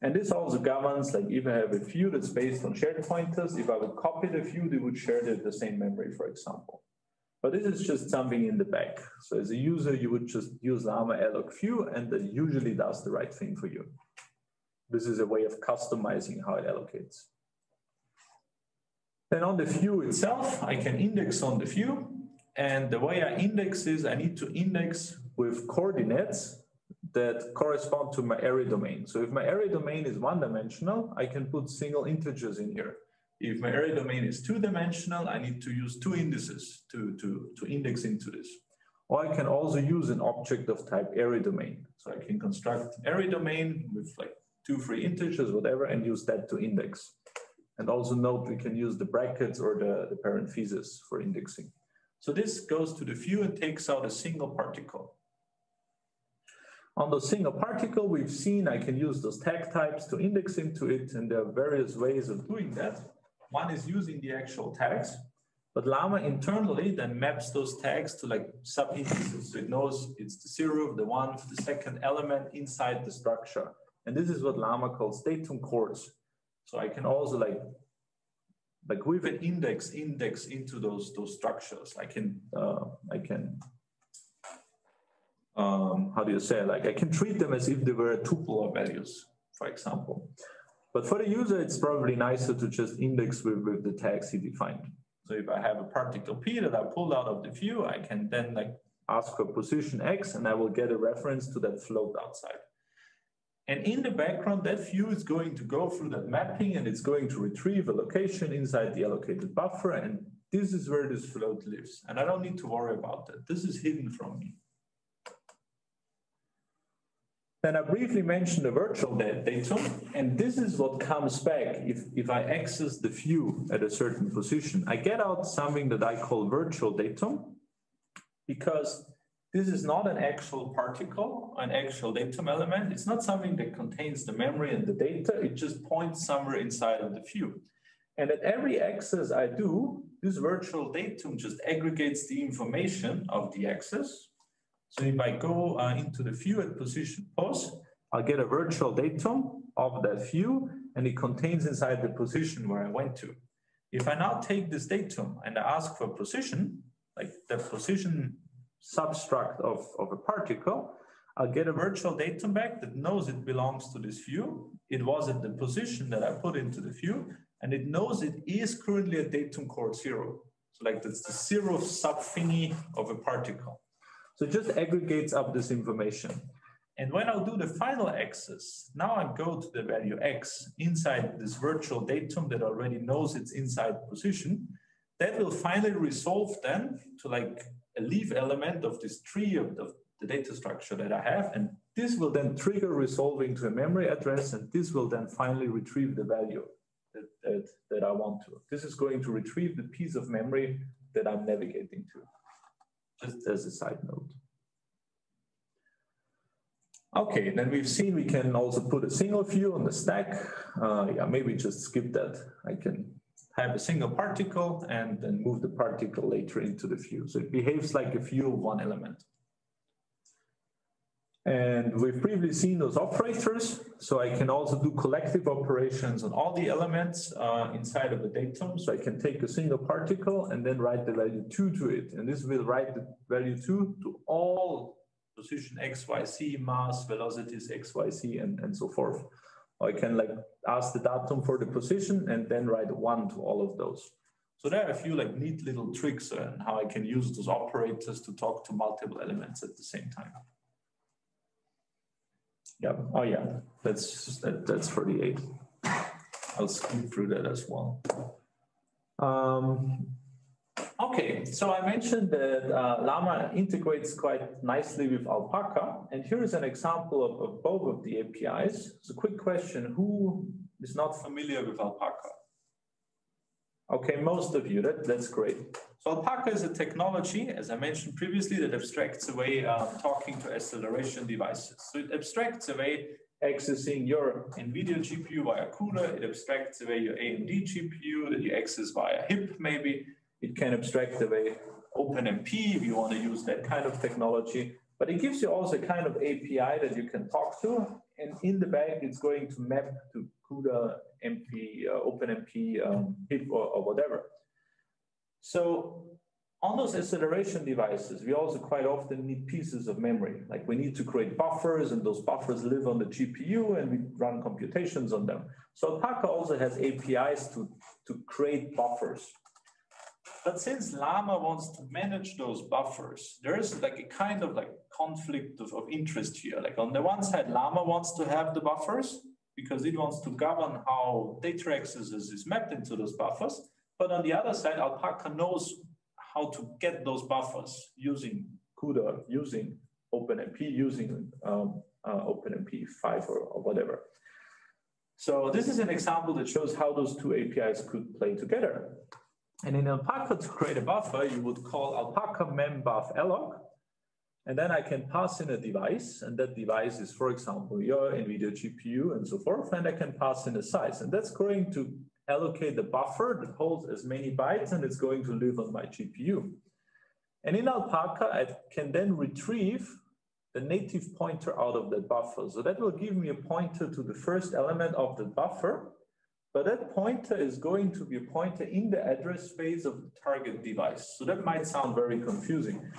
And this also governs, like if I have a view that's based on shared pointers, if I would copy the view, they would share the, the same memory, for example. But this is just something in the back. So as a user, you would just use Llama alloc view and that usually does the right thing for you. This is a way of customizing how it allocates. Then on the view itself, I can index on the view. And the way I index is I need to index with coordinates that correspond to my array domain. So if my array domain is one dimensional, I can put single integers in here. If my array domain is two dimensional, I need to use two indices to, to, to index into this. Or I can also use an object of type array domain. So I can construct array domain with like two free integers, whatever, and use that to index. And also note we can use the brackets or the, the parentheses for indexing. So this goes to the view and takes out a single particle. On the single particle, we've seen I can use those tag types to index into it, and there are various ways of doing that. One is using the actual tags, but Llama internally then maps those tags to like sub-indices. So it knows it's the zero, the one, the second element inside the structure. And this is what Llama calls datum coords. So I can also like, like with an index, index into those those structures. I can uh, I can um, how do you say like I can treat them as if they were a tuple of values, for example. But for the user, it's probably nicer to just index with, with the tags he defined. So if I have a particle P that I pulled out of the view, I can then like ask for position X and I will get a reference to that float outside. And in the background, that view is going to go through that mapping and it's going to retrieve a location inside the allocated buffer. And this is where this float lives. And I don't need to worry about that. This is hidden from me. Then I briefly mentioned the virtual datum, and this is what comes back if, if I access the view at a certain position. I get out something that I call virtual datum because this is not an actual particle, an actual datum element. It's not something that contains the memory and the data. It just points somewhere inside of the view. And at every access I do, this virtual datum just aggregates the information of the access so if I go uh, into the view at position pos, I'll get a virtual datum of that view and it contains inside the position where I went to. If I now take this datum and I ask for a position, like the position substruct of, of a particle, I'll get a virtual datum back that knows it belongs to this view. It was at the position that I put into the view, and it knows it is currently a datum coord zero. So like that's the zero sub thingy of a particle. So it just aggregates up this information. And when I'll do the final access, now I go to the value x inside this virtual datum that already knows its inside position. That will finally resolve then to like a leaf element of this tree of the, the data structure that I have. And this will then trigger resolving to a memory address. And this will then finally retrieve the value that, that, that I want to. This is going to retrieve the piece of memory that I'm navigating to just as a side note. Okay, then we've seen we can also put a single view on the stack. Uh, yeah, maybe just skip that. I can have a single particle and then move the particle later into the view. So it behaves like a view of one element. And we've previously seen those operators. So I can also do collective operations on all the elements uh, inside of the datum. So I can take a single particle and then write the value two to it. And this will write the value two to all position X, Y, C, mass, velocities X, Y, C, and, and so forth. Or I can like ask the datum for the position and then write one to all of those. So there are a few like neat little tricks on how I can use those operators to talk to multiple elements at the same time. Yeah. Oh, yeah. That's that, that's 38. I'll skip through that as well. Um, okay, so I mentioned that uh, Llama integrates quite nicely with Alpaka, and here is an example of, of both of the APIs. A quick question: Who is not familiar with Alpaka? Okay, most of you. That, that's great. So Alpaka is a technology, as I mentioned previously, that abstracts away um, talking to acceleration devices. So it abstracts away accessing your NVIDIA GPU via CUDA. It abstracts away your AMD GPU that you access via HIP maybe. It can abstract away OpenMP if you want to use that kind of technology. But it gives you also a kind of API that you can talk to. And in the back, it's going to map to CUDA, MP, uh, OpenMP, um, HIP, or, or whatever. So on those acceleration devices, we also quite often need pieces of memory. Like we need to create buffers and those buffers live on the GPU and we run computations on them. So Alpaka also has APIs to, to create buffers. But since Llama wants to manage those buffers, there is like a kind of like conflict of, of interest here. Like on the one side, Llama wants to have the buffers because it wants to govern how data accesses is mapped into those buffers. But on the other side, Alpaka knows how to get those buffers using CUDA, using OpenMP, using um, uh, OpenMP 5 or, or whatever. So this is an example that shows how those two APIs could play together. And in Alpaka, to create a buffer, you would call alpaka membuff alloc. And then I can pass in a device, and that device is, for example, your NVIDIA GPU and so forth, and I can pass in a size. And that's going to allocate the buffer that holds as many bytes, and it's going to live on my GPU. And in Alpaka, I can then retrieve the native pointer out of that buffer. So that will give me a pointer to the first element of the buffer, but that pointer is going to be a pointer in the address space of the target device. So that might sound very confusing.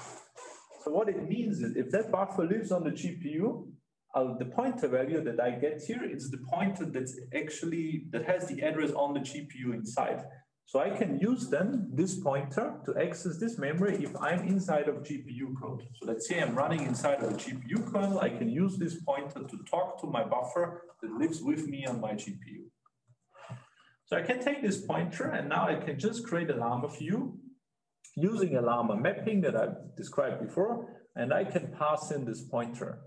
So what it means is if that buffer lives on the GPU, uh, the pointer value that I get here is the pointer that's actually, that has the address on the GPU inside. So I can use then this pointer to access this memory if I'm inside of GPU code. So let's say I'm running inside of a GPU kernel, I can use this pointer to talk to my buffer that lives with me on my GPU. So I can take this pointer and now I can just create a Llama view using a Llama mapping that I've described before, and I can pass in this pointer.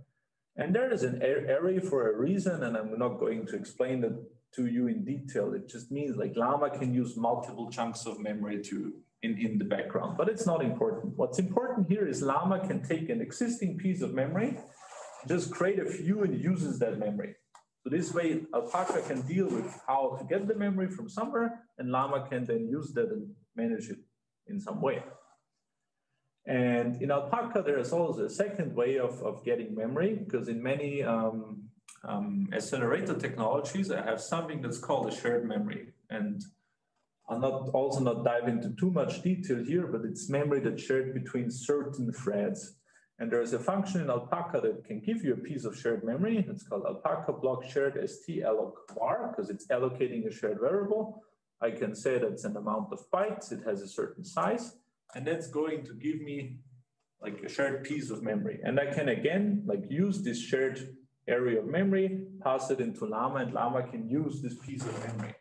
And there is an array for a reason, and I'm not going to explain it to you in detail. It just means like Llama can use multiple chunks of memory to in, in the background, but it's not important. What's important here is Llama can take an existing piece of memory, just create a view and uses that memory. So this way, Alpaka can deal with how to get the memory from somewhere, and Llama can then use that and manage it in some way. And in Alpaka, there is also a second way of, of getting memory, because in many um, um, accelerator technologies, I have something that's called a shared memory. And I'll not also not dive into too much detail here, but it's memory that's shared between certain threads. And there's a function in Alpaka that can give you a piece of shared memory. It's called Alpaka block shared st alloc var because it's allocating a shared variable. I can say that's an amount of bytes. It has a certain size, and that's going to give me like a shared piece of memory. And I can again like use this shared area of memory, pass it into Llama, and Llama can use this piece of memory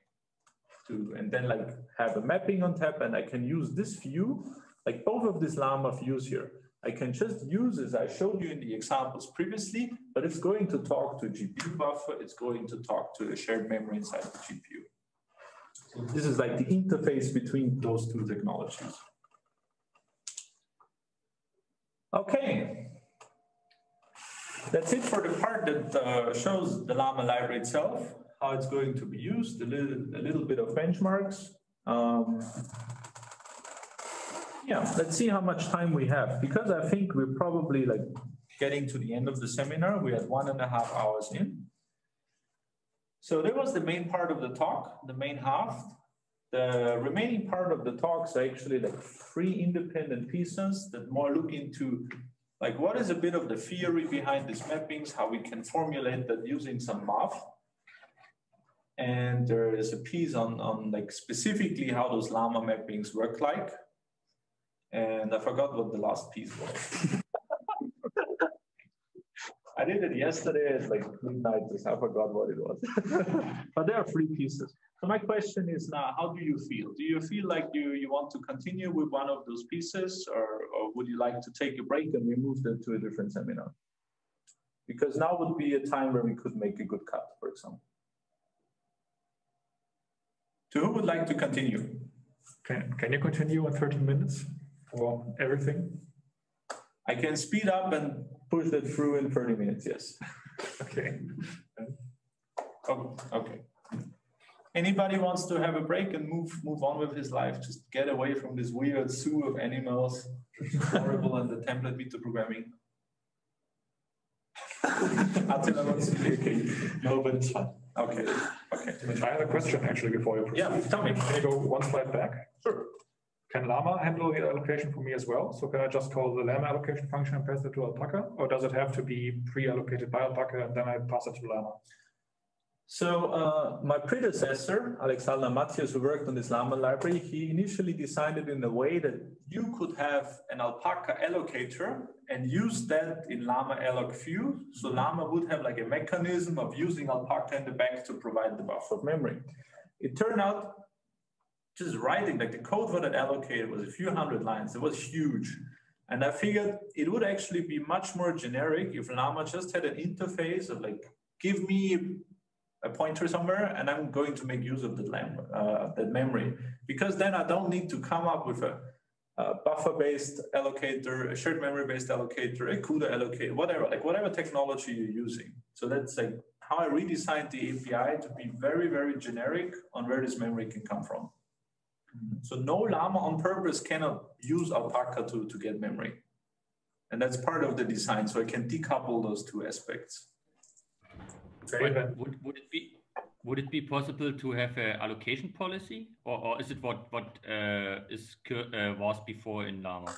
to, and then like have a mapping on top, and I can use this view, like both of these Llama views here. I can just use as I showed you in the examples previously, but it's going to talk to GPU buffer, it's going to talk to a shared memory inside the GPU. So this is like the interface between those two technologies. Okay. That's it for the part that uh, shows the Llama library itself, how it's going to be used, a little, a little bit of benchmarks. Um, yeah, let's see how much time we have, because I think we're probably like getting to the end of the seminar. We had one and a half hours in. So that was the main part of the talk, the main half. The remaining part of the talks are actually like three independent pieces that more look into like what is a bit of the theory behind these mappings, how we can formulate that using some math. And there is a piece on, on like specifically how those llama mappings work like. And I forgot what the last piece was. I did it yesterday at like midnight, I forgot what it was. but there are three pieces. So my question is now, how do you feel? Do you feel like you, you want to continue with one of those pieces or, or would you like to take a break and we move them to a different seminar? Because now would be a time where we could make a good cut, for example. To who would like to continue? Can, can you continue in 30 minutes for everything? I can speed up and push that through in 30 minutes, yes. Okay. Oh, okay. Anybody wants to have a break and move move on with his life, just get away from this weird zoo of animals, horrible and the template metaprogramming. Attila wants to be okay. No, but it's fine. Okay, okay. I have a question actually before you proceed. Yeah, tell me. Can you go one slide back? Sure. Can Llama handle the allocation for me as well? So can I just call the Llama allocation function and pass it to Alpaka? Or does it have to be pre-allocated by Alpaka and then I pass it to Llama? So uh, my predecessor, Alexander Matthes, who worked on this Llama library, he initially designed it in a way that you could have an Alpaka allocator and use that in Llama alloc view. So Llama would have like a mechanism of using Alpaka in the back to provide the buffer of memory. It turned out just writing, like the code for that allocator was a few hundred lines. It was huge. And I figured it would actually be much more generic if Llama just had an interface of like, give me a pointer somewhere and I'm going to make use of that, uh, that memory. Because then I don't need to come up with a, a buffer-based allocator, a shared memory-based allocator, a CUDA allocator, whatever, like whatever technology you're using. So that's like how I redesigned the API to be very, very generic on where this memory can come from. So no Llama on purpose cannot use Alpaka to, to get memory. And that's part of the design. So I can decouple those two aspects. Would, would, would, it be would it be possible to have an allocation policy, or, or is it what what uh, is uh, was before in Llama?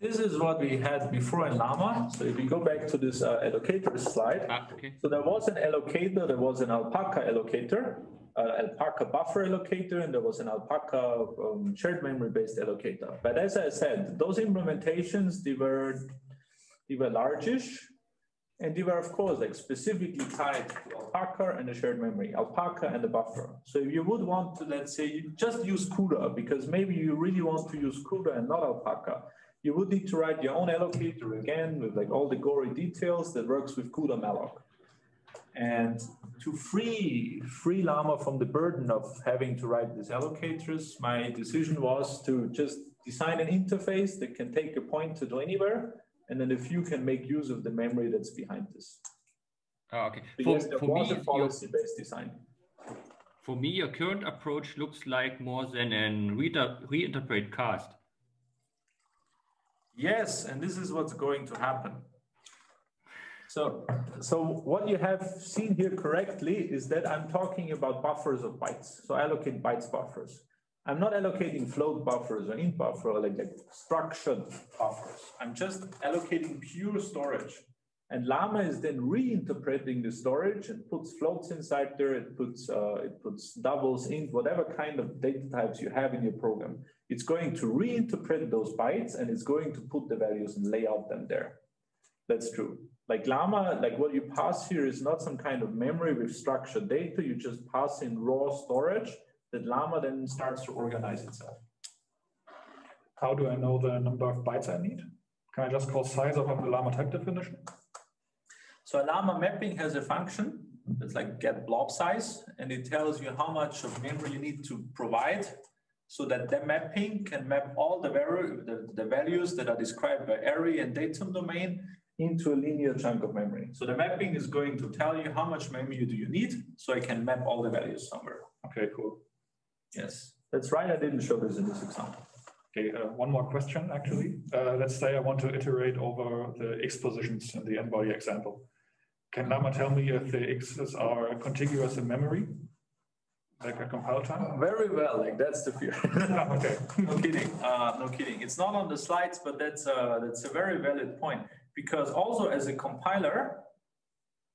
This is what we had before in Llama. So if we go back to this uh, allocator slide, ah, okay. so there was an allocator, there was an alpaka allocator, uh, alpaka buffer allocator, and there was an alpaka um, shared memory-based allocator. But as I said, those implementations, they were, they were largish, and they were, of course, like specifically tied to Alpaka and the shared memory, Alpaka and the buffer. So if you would want to, let's say, you just use CUDA, because maybe you really want to use CUDA and not Alpaka, you would need to write your own allocator again with like all the gory details that works with CUDA malloc. And to free, free Llama from the burden of having to write these allocators, my decision was to just design an interface that can take a pointer to anywhere and then if you can make use of the memory that's behind this. Oh, okay. For, there for was me, a policy-based design. For me, your current approach looks like more than an reinterpret cast. Yes, and this is what's going to happen. So, so what you have seen here correctly is that I'm talking about buffers of bytes. So allocate bytes buffers. I'm not allocating float buffers or int buffer or like, like structured buffers. I'm just allocating pure storage. And Llama is then reinterpreting the storage and puts floats inside there. It puts uh, it puts doubles, int, whatever kind of data types you have in your program. It's going to reinterpret those bytes and it's going to put the values and lay out them there. That's true. Like Llama, like what you pass here is not some kind of memory with structured data. You just pass in raw storage that Llama then starts to organize itself. How do I know the number of bytes I need? Can I just call size of the Llama type definition? So a Llama mapping has a function that's like get blob size, and it tells you how much of memory you need to provide so that the mapping can map all the, the, the values that are described by array and datum domain into a linear chunk of memory. So the mapping is going to tell you how much memory do you need, so I can map all the values somewhere. Okay, cool. Yes, that's right. I didn't show this in this example. Okay, uh, one more question, actually. Uh, let's say I want to iterate over the x positions in the n-body example. Can Llama tell me if the x's are contiguous in memory? Like a compile time? Very well, like that's the fear. okay. no kidding, uh, no kidding. It's not on the slides, but that's a, that's a very valid point. Because also as a compiler,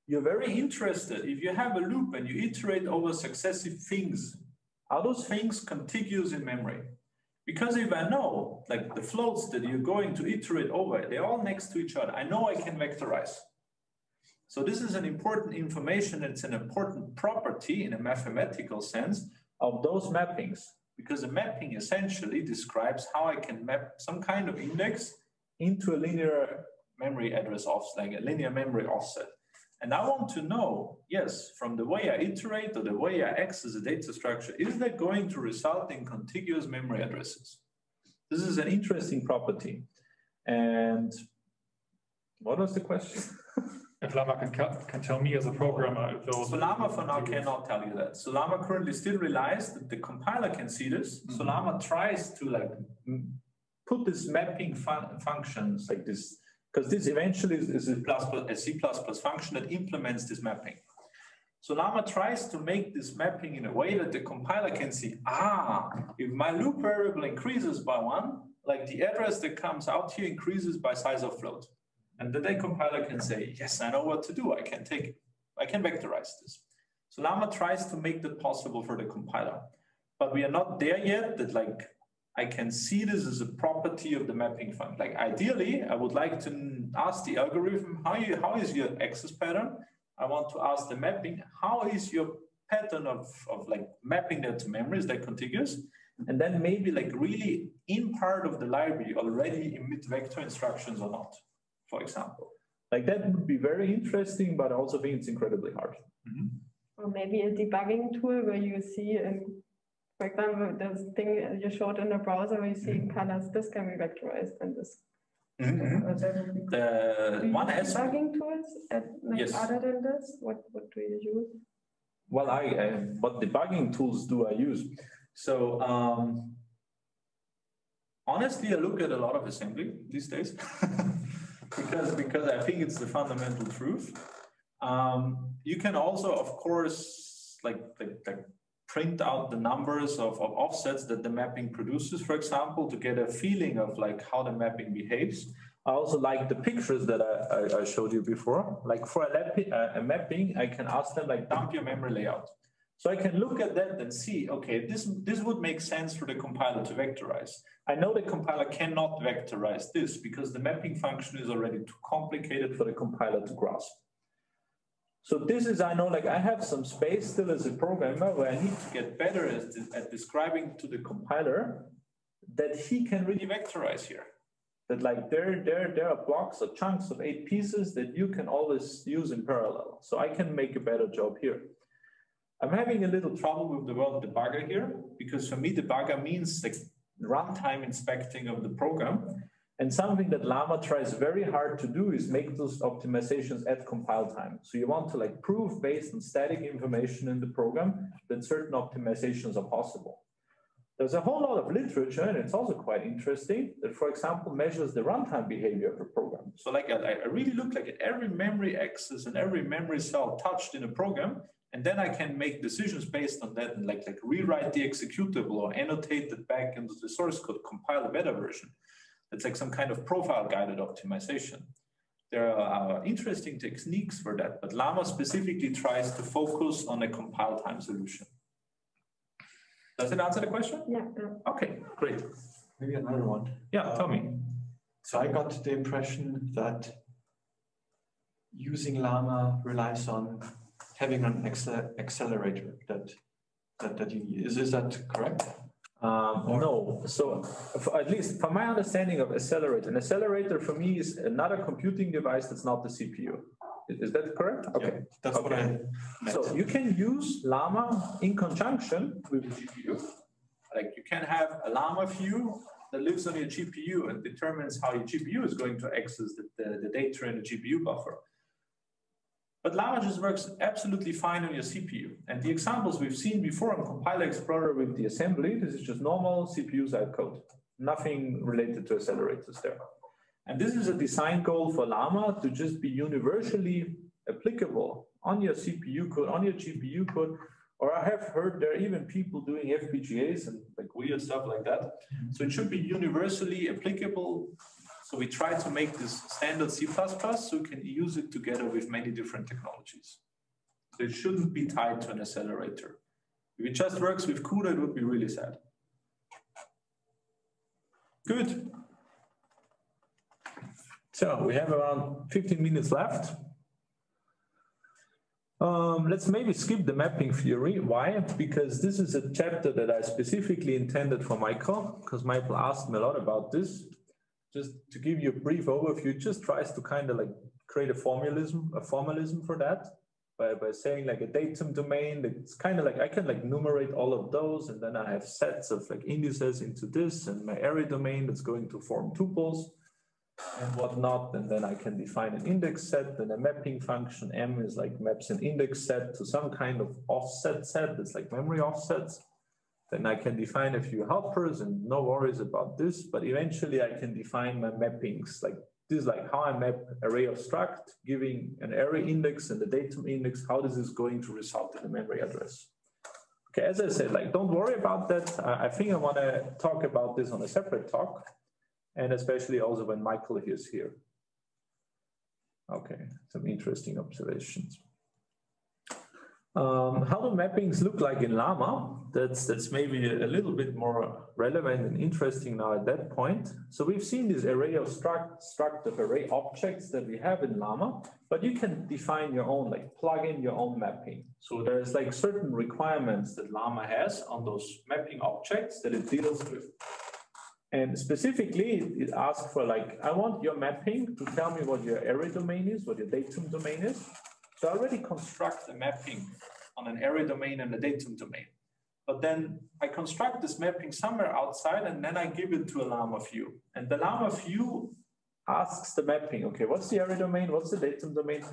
you're very interested. If you have a loop and you iterate over successive things, are those things contiguous in memory? Because if I know, like the floats that you're going to iterate over, they're all next to each other, I know I can vectorize. So this is an important information, it's an important property in a mathematical sense of those mappings, because a mapping essentially describes how I can map some kind of index into a linear memory address offset, like a linear memory offset. And I want to know, yes, from the way I iterate or the way I access the data structure, is that going to result in contiguous memory addresses? This is an interesting property. And what was the question? If Llama can, can tell me as a programmer if those. So Llama for now cannot tell you that. So Llama currently still relies that the compiler can see this. Mm -hmm. So Llama tries to like put this mapping fun functions like this, because this eventually is a, plus, a C++ function that implements this mapping. So Llama tries to make this mapping in a way that the compiler can see, ah, if my loop variable increases by one, like the address that comes out here increases by size of float. And the day compiler can say, yes, I know what to do. I can take, I can vectorize this. So Llama tries to make that possible for the compiler. But we are not there yet that like, I can see this as a property of the mapping function. Like ideally, I would like to ask the algorithm, how, you, how is your access pattern? I want to ask the mapping, how is your pattern of, of like mapping that to memory? Is that contiguous? And then maybe like really in part of the library already emit vector instructions or not for example. Like that would be very interesting, but I also think it's incredibly hard. Mm -hmm. Or maybe a debugging tool where you see, in, for example, this thing you showed in the browser where you see mm -hmm. colors, this can be vectorized and this. Mm -hmm. The one has debugging tools at, like, yes. other than this. What what do you use? Well, I uh, what debugging tools do I use? So um, honestly, I look at a lot of assembly these days. because because I think it's the fundamental truth. Um, you can also, of course, like, like, like print out the numbers of, of offsets that the mapping produces, for example, to get a feeling of like how the mapping behaves. I also like the pictures that I, I, I showed you before. Like for a, uh, a, mapping, I can ask them like dump your memory layout. So I can look at that and see, okay, this, this would make sense for the compiler to vectorize. I know the compiler cannot vectorize this because the mapping function is already too complicated for the compiler to grasp. So this is, I know, like I have some space still as a programmer where I need to get better at, at describing to the compiler that he can really vectorize here. That like there, there, there are blocks or chunks of eight pieces that you can always use in parallel. So I can make a better job here. I'm having a little trouble with the word debugger here, because for me, debugger means like runtime inspecting of the program. And something that Llama tries very hard to do is make those optimizations at compile time. So you want to like prove based on static information in the program that certain optimizations are possible. There's a whole lot of literature, and it's also quite interesting that, for example, measures the runtime behavior of a program. So like I, I really look like at every memory access and every memory cell touched in a program, and then I can make decisions based on that and like, like rewrite the executable or annotate it back into the source code, compile a better version. It's like some kind of profile guided optimization. There are interesting techniques for that, but Llama specifically tries to focus on a compile time solution. Does it answer the question? Yeah. Okay, great. Maybe another one. Yeah, tell me. So I got the impression that using Llama relies on having an accelerator that that, that you is is that correct? Um, no. So at least from my understanding of accelerator, an accelerator for me is another computing device that's not the CPU. Is that correct? Okay. Yeah, that's okay. what I meant. So you can use Llama in conjunction with GPU. Like you can have a Llama view that lives on your GPU and determines how your GPU is going to access the, the, the data in the GPU buffer. But Llama just works absolutely fine on your CPU. And the examples we've seen before on Compiler Explorer with the assembly, this is just normal CPU side code, nothing related to accelerators there. And this is a design goal for Llama to just be universally applicable on your CPU code, on your GPU code, or I have heard there are even people doing FPGAs and like weird stuff like that. Mm-hmm. So it should be universally applicable. So we try to make this standard C++ so we can use it together with many different technologies. So it shouldn't be tied to an accelerator. If it just works with CUDA, it would be really sad. Good. So we have around 15 minutes left. Um, let's maybe skip the mapping theory. Why? Because this is a chapter that I specifically intended for Michael, because Michael asked me a lot about this. Just to give you a brief overview, just tries to kind of like create a formalism, a formalism for that by, by saying like a datum domain. It's kind of like I can like numerate all of those, and then I have sets of like indices into this and my array domain that's going to form tuples and whatnot. And then I can define an index set and a mapping function. M is like maps an index set to some kind of offset set. It's like memory offsets. Then I can define a few helpers and no worries about this, but eventually I can define my mappings. Like this is like how I map array of struct, giving an array index and the datum index, how this is going to result in the memory address. Okay, as I said, like don't worry about that. I think I want to talk about this on a separate talk and especially also when Michael is here. Okay, some interesting observations. Um, how do mappings look like in Llama? That's, that's maybe a little bit more relevant and interesting now at that point. So we've seen this array of struct, struct of array objects that we have in Llama, but you can define your own, like plug in your own mapping. So there's like certain requirements that Llama has on those mapping objects that it deals with. And specifically, it asks for like, I want your mapping to tell me what your array domain is, what your datum domain is. I already construct a mapping on an array domain and a datum domain. But then I construct this mapping somewhere outside and then I give it to a Llama view. And the Llama view asks the mapping, okay, what's the array domain? What's the datum domain?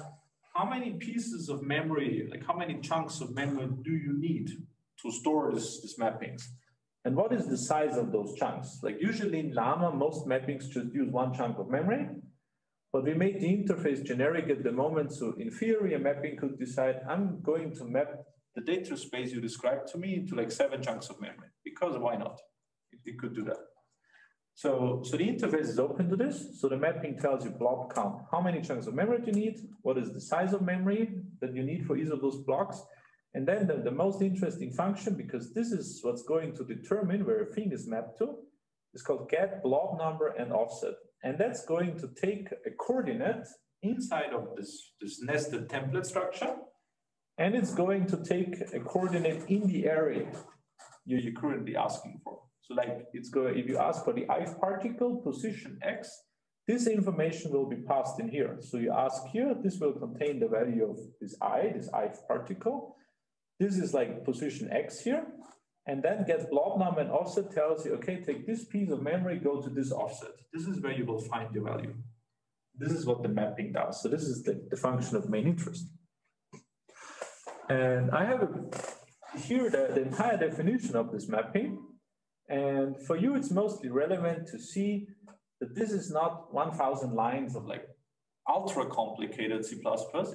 How many pieces of memory, like how many chunks of memory do you need to store this, this mappings? And what is the size of those chunks? Like usually in Llama, most mappings just use one chunk of memory, but we made the interface generic at the moment. So in theory, a mapping could decide, I'm going to map the data space you described to me into like seven chunks of memory, because why not? It, it could do that. So, so the interface is open to this. So the mapping tells you block count, how many chunks of memory do you need? What is the size of memory that you need for each of those blocks? And then the, the most interesting function, because this is what's going to determine where a thing is mapped to, is called get blob number and offset. And that's going to take a coordinate inside of this, this nested template structure. And it's going to take a coordinate in the area you're, currently asking for. So like it's going, if you ask for the i particle position x, this information will be passed in here. So you ask here, this will contain the value of this i, this i particle. This is like position X here, and then get blob num and offset tells you, okay, take this piece of memory, go to this offset. This is where you will find your value. This is what the mapping does. So this is the, the function of main interest. And I have here the, the entire definition of this mapping. And for you, it's mostly relevant to see that this is not 1000 lines of like ultra complicated C++,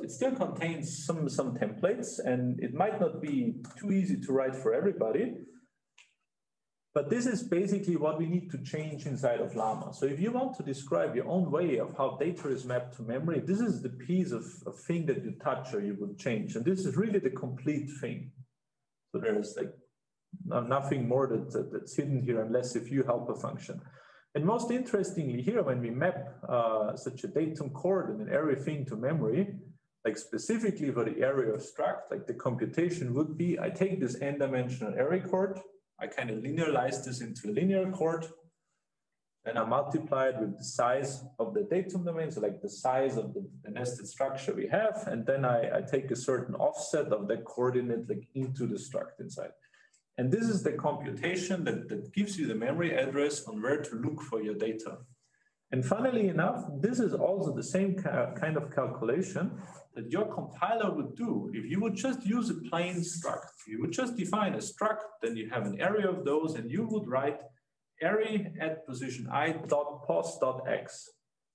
it still contains some, some templates and it might not be too easy to write for everybody. But this is basically what we need to change inside of Llama. So if you want to describe your own way of how data is mapped to memory, this is the piece of, of thing that you touch or you would change. And this is really the complete thing. So there's like nothing more that, that, that's hidden here unless if you help a function. And most interestingly here, when we map uh, such a datum coord and an array thing to memory, like specifically for the array of struct, like the computation would be, I take this n-dimensional array coord, I kind of linearize this into a linear chord, and I multiply it with the size of the datum domain, so like the size of the, the nested structure we have, and then I, I take a certain offset of that coordinate like into the struct inside. And this is the computation that, that gives you the memory address on where to look for your data. And funnily enough, this is also the same kind of calculation that your compiler would do. If you would just use a plain struct, you would just define a struct, then you have an array of those, and you would write array at position i dot pos dot x.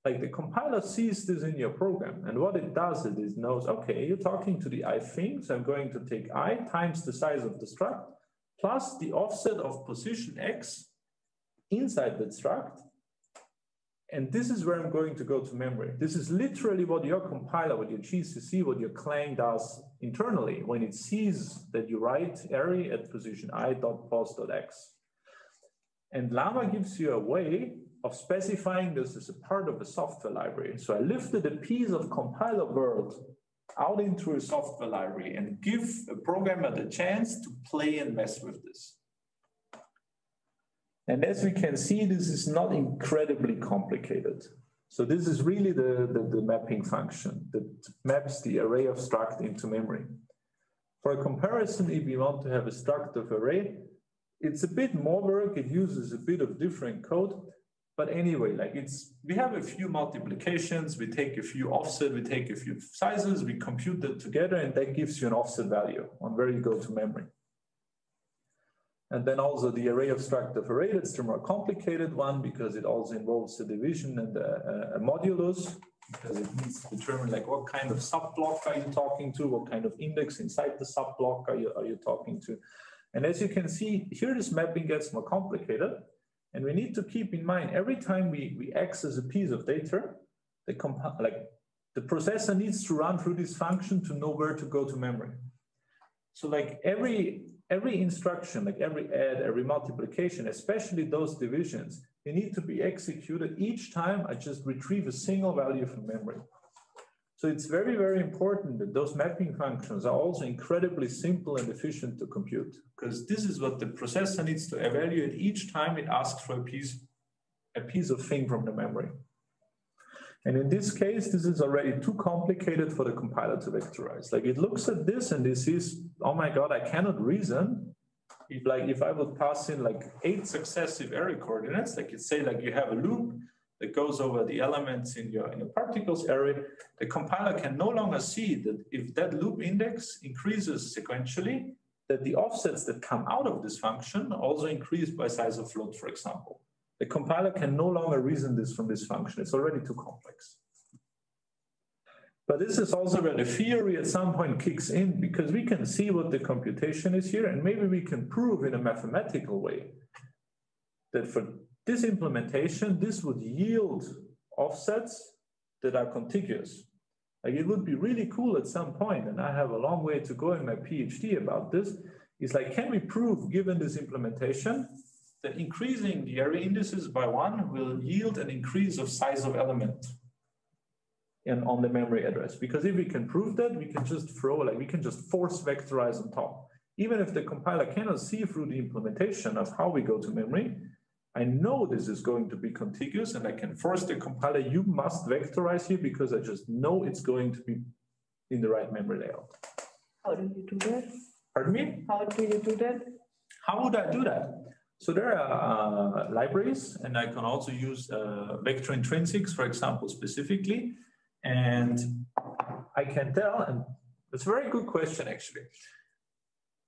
Like the compiler sees this in your program, and what it does is it knows, okay, you're talking to the i thing, so I'm going to take i times the size of the struct, plus the offset of position x inside the struct, and this is where I'm going to go to memory. This is literally what your compiler, what your GCC, what your Clang does internally when it sees that you write array at position i.pos.x. And Llama gives you a way of specifying this as a part of a software library. So I lifted a piece of compiler world out into a software library and give a programmer the chance to play and mess with this. And as we can see, this is not incredibly complicated. So this is really the, the, the, mapping function that maps the array of struct into memory. For a comparison, if you want to have a struct of array, it's a bit more work. It uses a bit of different code. But anyway, like it's, we have a few multiplications, we take a few offset, we take a few sizes, we compute that together, and that gives you an offset value on where you go to memory. And then also the array of struct of array, that's the more complicated one because it also involves a division and a, a, modulus because it needs to determine like what kind of subblock are you talking to, what kind of index inside the subblock are you, are you talking to. And as you can see, here this mapping gets more complicated. And we need to keep in mind every time we, we access a piece of data, the like the processor needs to run through this function to know where to go to memory. So like every every instruction, like every add, every multiplication, especially those divisions, they need to be executed each time I just retrieve a single value from memory. So it's very, very important that those mapping functions are also incredibly simple and efficient to compute, because this is what the processor needs to evaluate each time it asks for a piece, a piece of thing from the memory. And in this case, this is already too complicated for the compiler to vectorize. Like it looks at this and this is, oh my God, I cannot reason. If like, if I would pass in like eight successive array coordinates, like you say, like you have a loop that goes over the elements in your, in your particles array, the compiler can no longer see that if that loop index increases sequentially, that the offsets that come out of this function also increase by size of float, for example. The compiler can no longer reason this from this function. It's already too complex. But this is also where the theory at some point kicks in because we can see what the computation is here and maybe we can prove in a mathematical way that for this implementation, this would yield offsets that are contiguous. Like it would be really cool at some point, and I have a long way to go in my PhD about this, is like, can we prove given this implementation that increasing the array indices by one will yield an increase of size of element in, on the memory address. Because if we can prove that, we can just throw, like we can just force vectorize on top. Even if the compiler cannot see through the implementation of how we go to memory, I know this is going to be contiguous and I can force the compiler, you must vectorize here because I just know it's going to be in the right memory layout. How do you do that? Pardon me? How do you do that? How would I do that? So there are uh, libraries, and I can also use uh, vector intrinsics, for example, specifically. And I can tell, and it's a very good question, actually.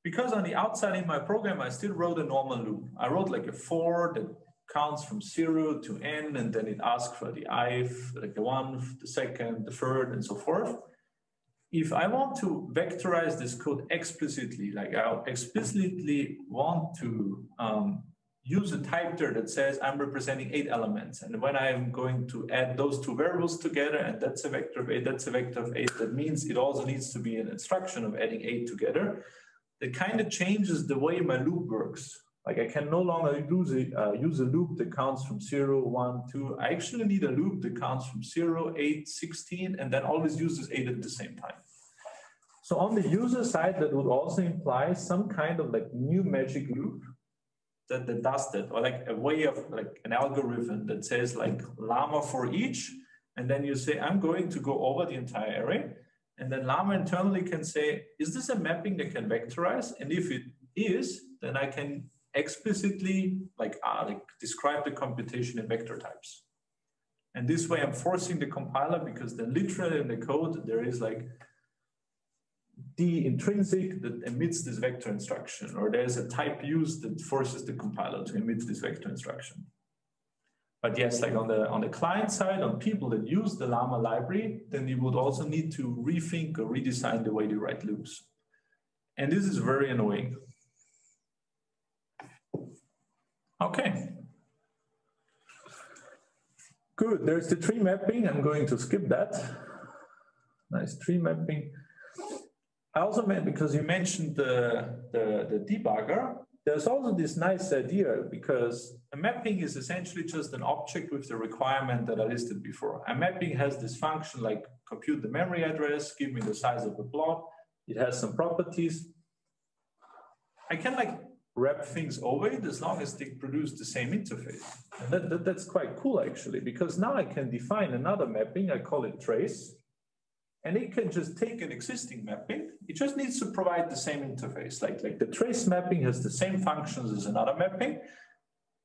Because on the outside in my program, I still wrote a normal loop. I wrote like a for that counts from zero to n, and then it asks for the ith, like the one, the second, the third, and so forth if I want to vectorize this code explicitly, like I explicitly want to um, use a type there that says I'm representing eight elements. And when I'm going to add those two variables together, and that's a vector of eight, that's a vector of eight, that means it also needs to be an instruction of adding eight together. That kind of changes the way my loop works. Like I can no longer use a, uh, use a loop that counts from 0, 1, 2. I actually need a loop that counts from 0, 8, 16, and then always uses 8 at the same time. So on the user side, that would also imply some kind of like new magic loop that, that does that, or like a way of like an algorithm that says like llama for each, and then you say, I'm going to go over the entire array. And then llama internally can say, is this a mapping that can vectorize? And if it is, then I can explicitly like, uh, like describe the computation in vector types. And this way I'm forcing the compiler because then literally in the code, there is like the intrinsic that emits this vector instruction, or there's a type used that forces the compiler to emit this vector instruction. But yes, like on the on the client side, on people that use the Llama library, then you would also need to rethink or redesign the way they write loops. And this is very annoying. Okay. Good, there's the tree mapping. I'm going to skip that. Nice tree mapping. I also meant because you mentioned the, the, the debugger, there's also this nice idea because a mapping is essentially just an object with the requirement that I listed before. A mapping has this function like compute the memory address, give me the size of the block. It has some properties. I can like wrap things over it as long as they produce the same interface. And that, that, that's quite cool actually, because now I can define another mapping, I call it trace, and it can just take an existing mapping. It just needs to provide the same interface. Like, like the trace mapping has the same functions as another mapping,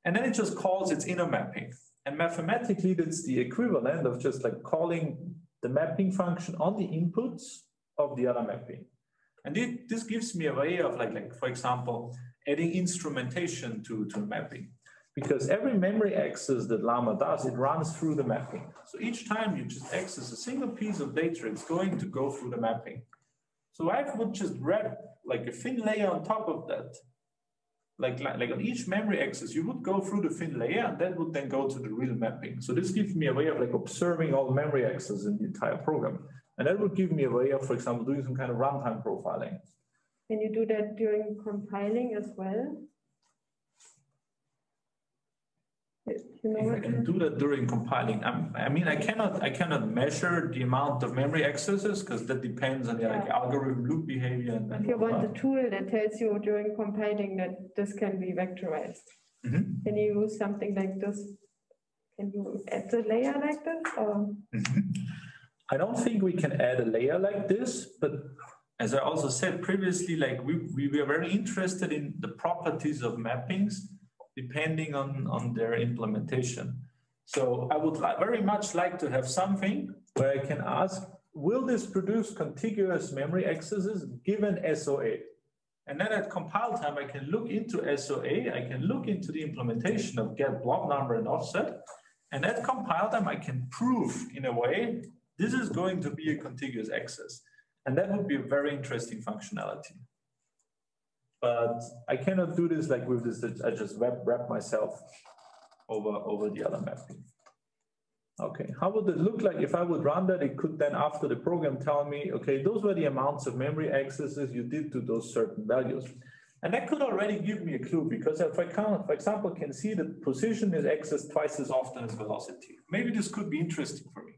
and then it just calls its inner mapping. And mathematically, that's the equivalent of just like calling the mapping function on the inputs of the other mapping. And it, this gives me a way of like, like, for example, adding instrumentation to, to mapping. Because every memory access that Llama does, it runs through the mapping. So each time you just access a single piece of data, it's going to go through the mapping. So I would just wrap like a thin layer on top of that. Like, like, like on each memory access, you would go through the thin layer and that would then go to the real mapping. So this gives me a way of like observing all memory access in the entire program. And that would give me a way of, for example, doing some kind of runtime profiling. Can you do that during compiling as well? You know I can do that during compiling. I'm, i mean, I cannot I cannot measure the amount of memory accesses because that depends on the yeah. like algorithm loop behavior. And, if you want a tool that tells you during compiling that this can be vectorized, mm -hmm. can you use something like this? Can you add a layer like this? Or? Mm -hmm. I don't think we can add a layer like this, but as I also said previously, like we, we were very interested in the properties of mappings depending on, on their implementation. So I would very much like to have something where I can ask, will this produce contiguous memory accesses given SOA? And then at compile time, I can look into SOA, I can look into the implementation of get block number and offset. And at compile time, I can prove in a way, this is going to be a contiguous access. And that would be a very interesting functionality but I cannot do this like with this, I just wrap, wrap myself over, over the other mapping. Okay, how would it look like if I would run that? It could then after the program tell me, okay, those were the amounts of memory accesses you did to those certain values. And that could already give me a clue because if I can, for example, can see that position is accessed twice as often as velocity. Maybe this could be interesting for me.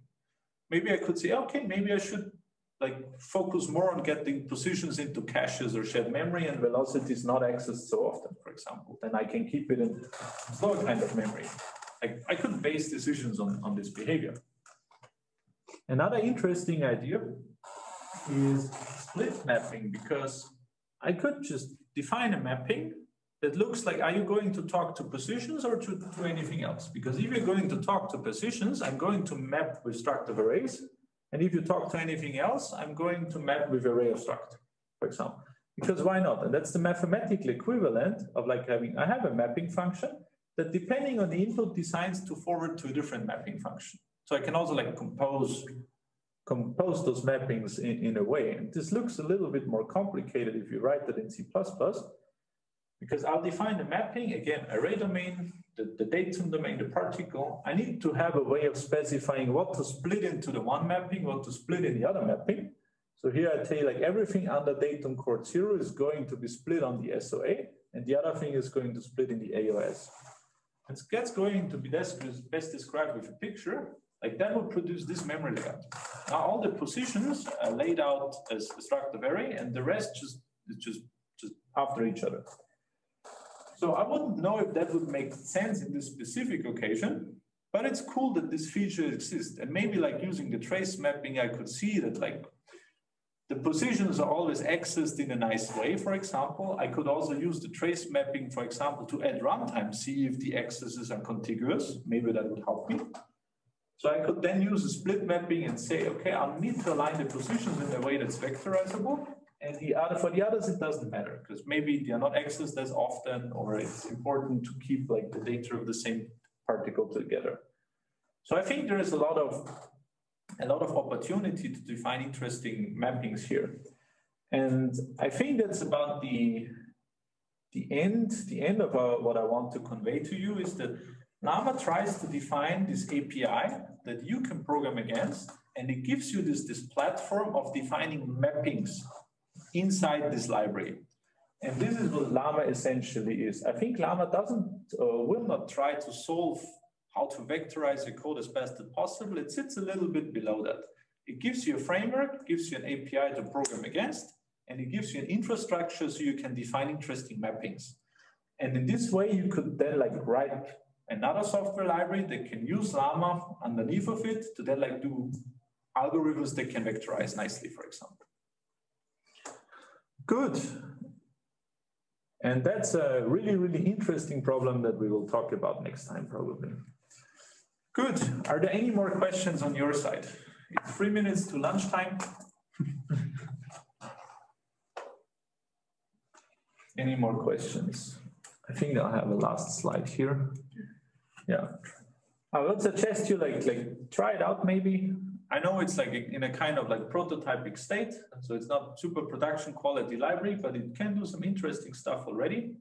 Maybe I could say, okay, maybe I should like focus more on getting positions into caches or shared memory and velocity is not accessed so often, for example, then I can keep it in slower kind of memory. Like I could base decisions on, on this behavior. Another interesting idea is split mapping because I could just define a mapping that looks like, are you going to talk to positions or to, to anything else? Because if you're going to talk to positions, I'm going to map with structure arrays and if you talk to anything else, I'm going to map with array of struct, for example. Because why not? And that's the mathematical equivalent of like having, I have a mapping function that depending on the input decides to forward to a different mapping function. So I can also like compose compose those mappings in, in a way. And this looks a little bit more complicated if you write that in C++, because I'll define the mapping, again, array domain, the, the datum domain, the particle, I need to have a way of specifying what to split into the one mapping, what to split in the other mapping. So here I tell you like everything under datum coord zero is going to be split on the SOA, and the other thing is going to split in the AOS. And that's going to be best, best described with a picture. Like that will produce this memory layout. Now all the positions are laid out as a structure array, and the rest just just just after each other. So I wouldn't know if that would make sense in this specific occasion, but it's cool that this feature exists. And maybe like using the trace mapping, I could see that like the positions are always accessed in a nice way, for example. I could also use the trace mapping, for example, to add runtime, see if the accesses are contiguous. Maybe that would help me. So I could then use a split mapping and say, okay, I'll need to align the positions in a way that's vectorizable. And the other for the others, it doesn't matter because maybe they are not accessed as often, or it's important to keep like the data of the same particle together. So I think there is a lot of a lot of opportunity to define interesting mappings here. And I think that's about the, the end, the end of uh, what I want to convey to you is that Llama tries to define this API that you can program against, and it gives you this, this platform of defining mappings inside this library. And this is what Llama essentially is. I think Llama doesn't, uh, will not try to solve how to vectorize your code as best as possible. It sits a little bit below that. It gives you a framework, gives you an API to program against, and it gives you an infrastructure so you can define interesting mappings. And in this way, you could then like write another software library that can use Llama underneath of it to then like do algorithms that can vectorize nicely, for example. Good. And that's a really, really interesting problem that we will talk about next time, probably. Good. Are there any more questions on your side? It's three minutes to lunchtime. any more questions? I think I'll have a last slide here. Yeah. I would suggest you like like try it out maybe. I know it's like in a kind of like prototypic state, so it's not super production quality library, but it can do some interesting stuff already.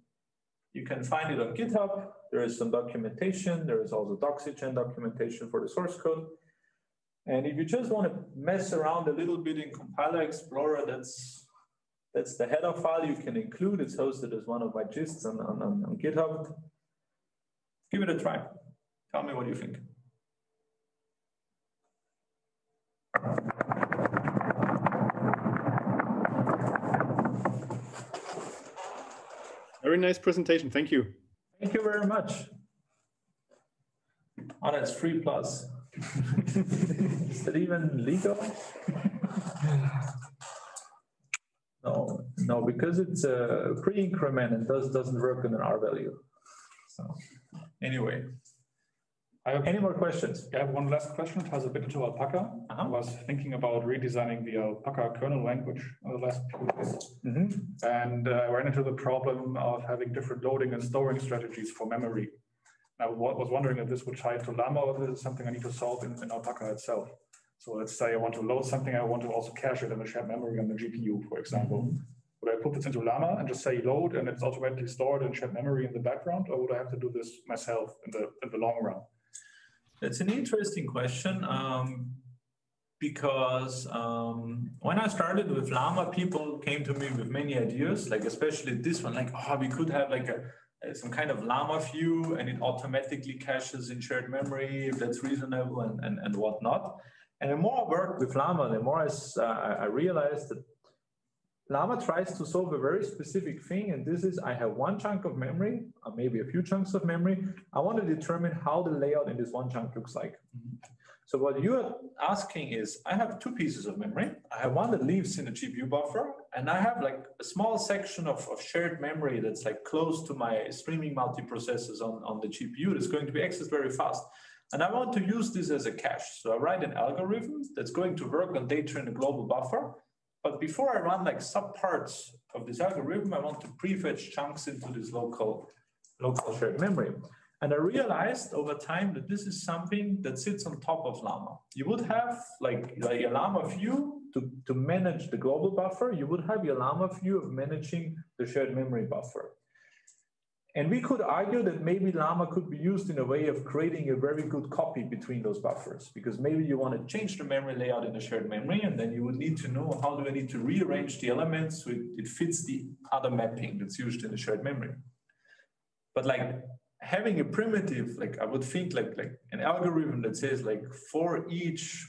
You can find it on GitHub. There is some documentation. There is also Doxygen documentation for the source code. And if you just want to mess around a little bit in Compiler Explorer, that's that's the header file you can include. It's hosted as one of my gists on, on, on GitHub. Give it a try. Tell me what you think. Very nice presentation. Thank you. Thank you very much. Oh, that's free plus. Is that even legal? no, no, because it's a pre-increment and does doesn't work in an R value. So anyway, have, any more questions? I have one last question. It has a bit to Alpaka. Uh-huh. I was thinking about redesigning the Alpaka kernel language in the last few days. Mhm. And uh, I ran into the problem of having different loading and storing strategies for memory. I was wondering if this would tie to Llama or if this is something I need to solve in, in Alpaka itself. So let's say I want to load something, I want to also cache it in a shared memory on the GPU, for example. Would I put this into Llama and just say load and it's automatically stored in shared memory in the background, or would I have to do this myself in the in the long run? That's an interesting question um, because um, when I started with Llama, people came to me with many ideas, like especially this one, like, oh, we could have like a, some kind of Llama view and it automatically caches in shared memory if that's reasonable and, and, and whatnot. And the more I worked with Llama, the more I, uh, I realized that Llama tries to solve a very specific thing, and this is I have one chunk of memory, or maybe a few chunks of memory. I want to determine how the layout in this one chunk looks like. So what you are asking is, I have two pieces of memory. I have one that lives in a GPU buffer, and I have like a small section of, of shared memory that's like close to my streaming multiprocessors on, on the GPU that's going to be accessed very fast. And I want to use this as a cache. So I write an algorithm that's going to work on data in a global buffer. But before I run like subparts of this algorithm, I want to prefetch chunks into this local, local shared memory. And I realized over time that this is something that sits on top of Llama. You would have like, like a Llama view to, to manage the global buffer. You would have your Llama view of managing the shared memory buffer. And we could argue that maybe Llama could be used in a way of creating a very good copy between those buffers, because maybe you want to change the memory layout in the shared memory, and then you would need to know how do I need to rearrange the elements so it, it fits the other mapping that's used in the shared memory. But like having a primitive, like I would think like, like an algorithm that says like for each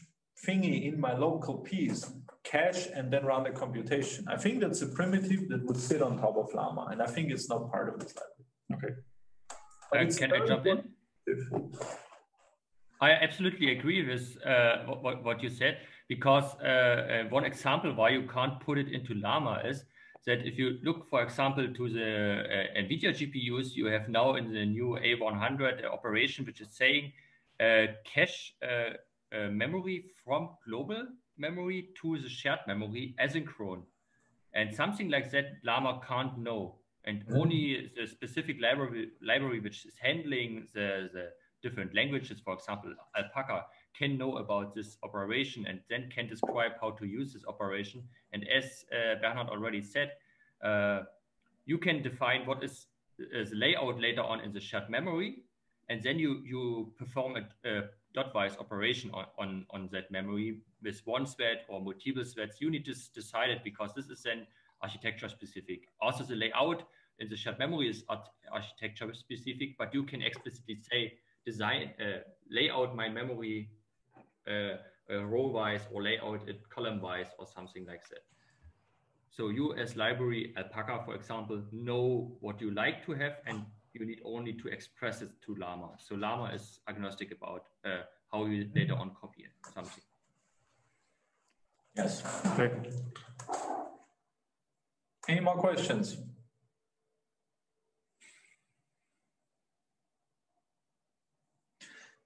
thingy in my local piece, cache and then run the computation. I think that's a primitive that would sit on top of Llama, and I think it's not part of this library. Okay. Uh, can I jump in? I absolutely agree with uh, what, what you said because uh, uh, one example why you can't put it into Llama is that if you look, for example, to the uh, NVIDIA GPUs, you have now in the new A100 operation, which is saying uh, cache uh, uh, memory from global memory to the shared memory asynchrone. And something like that, Llama can't know. And mm. only the specific library, library which is handling the, the different languages, for example, Alpaka, can know about this operation and then can describe how to use this operation. And as uh, Bernhard already said, uh, you can define what is, is, the layout later on in the shared memory, and then you, you perform a, a dot-wise operation on, on, on that memory with one thread or multiple threads. You need to decide it because this is then architecture specific. Also, the layout in the shared memory is architecture specific, but you can explicitly say design uh, layout my memory uh, uh, row-wise or layout it column-wise or something like that. So you as library Alpaka, for example, know what you like to have and you need only to express it to Llama. So Llama is agnostic about uh, how you later on copy it, something. Yes. Okay. Any more questions?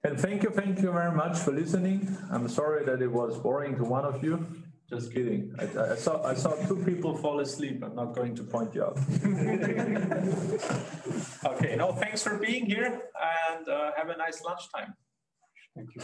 And thank you, thank you very much for listening. I'm sorry that it was boring to one of you. Just kidding. I, I saw I saw two people fall asleep. I'm not going to point you out. okay. No, thanks for being here, and uh, have a nice lunchtime. Thank you.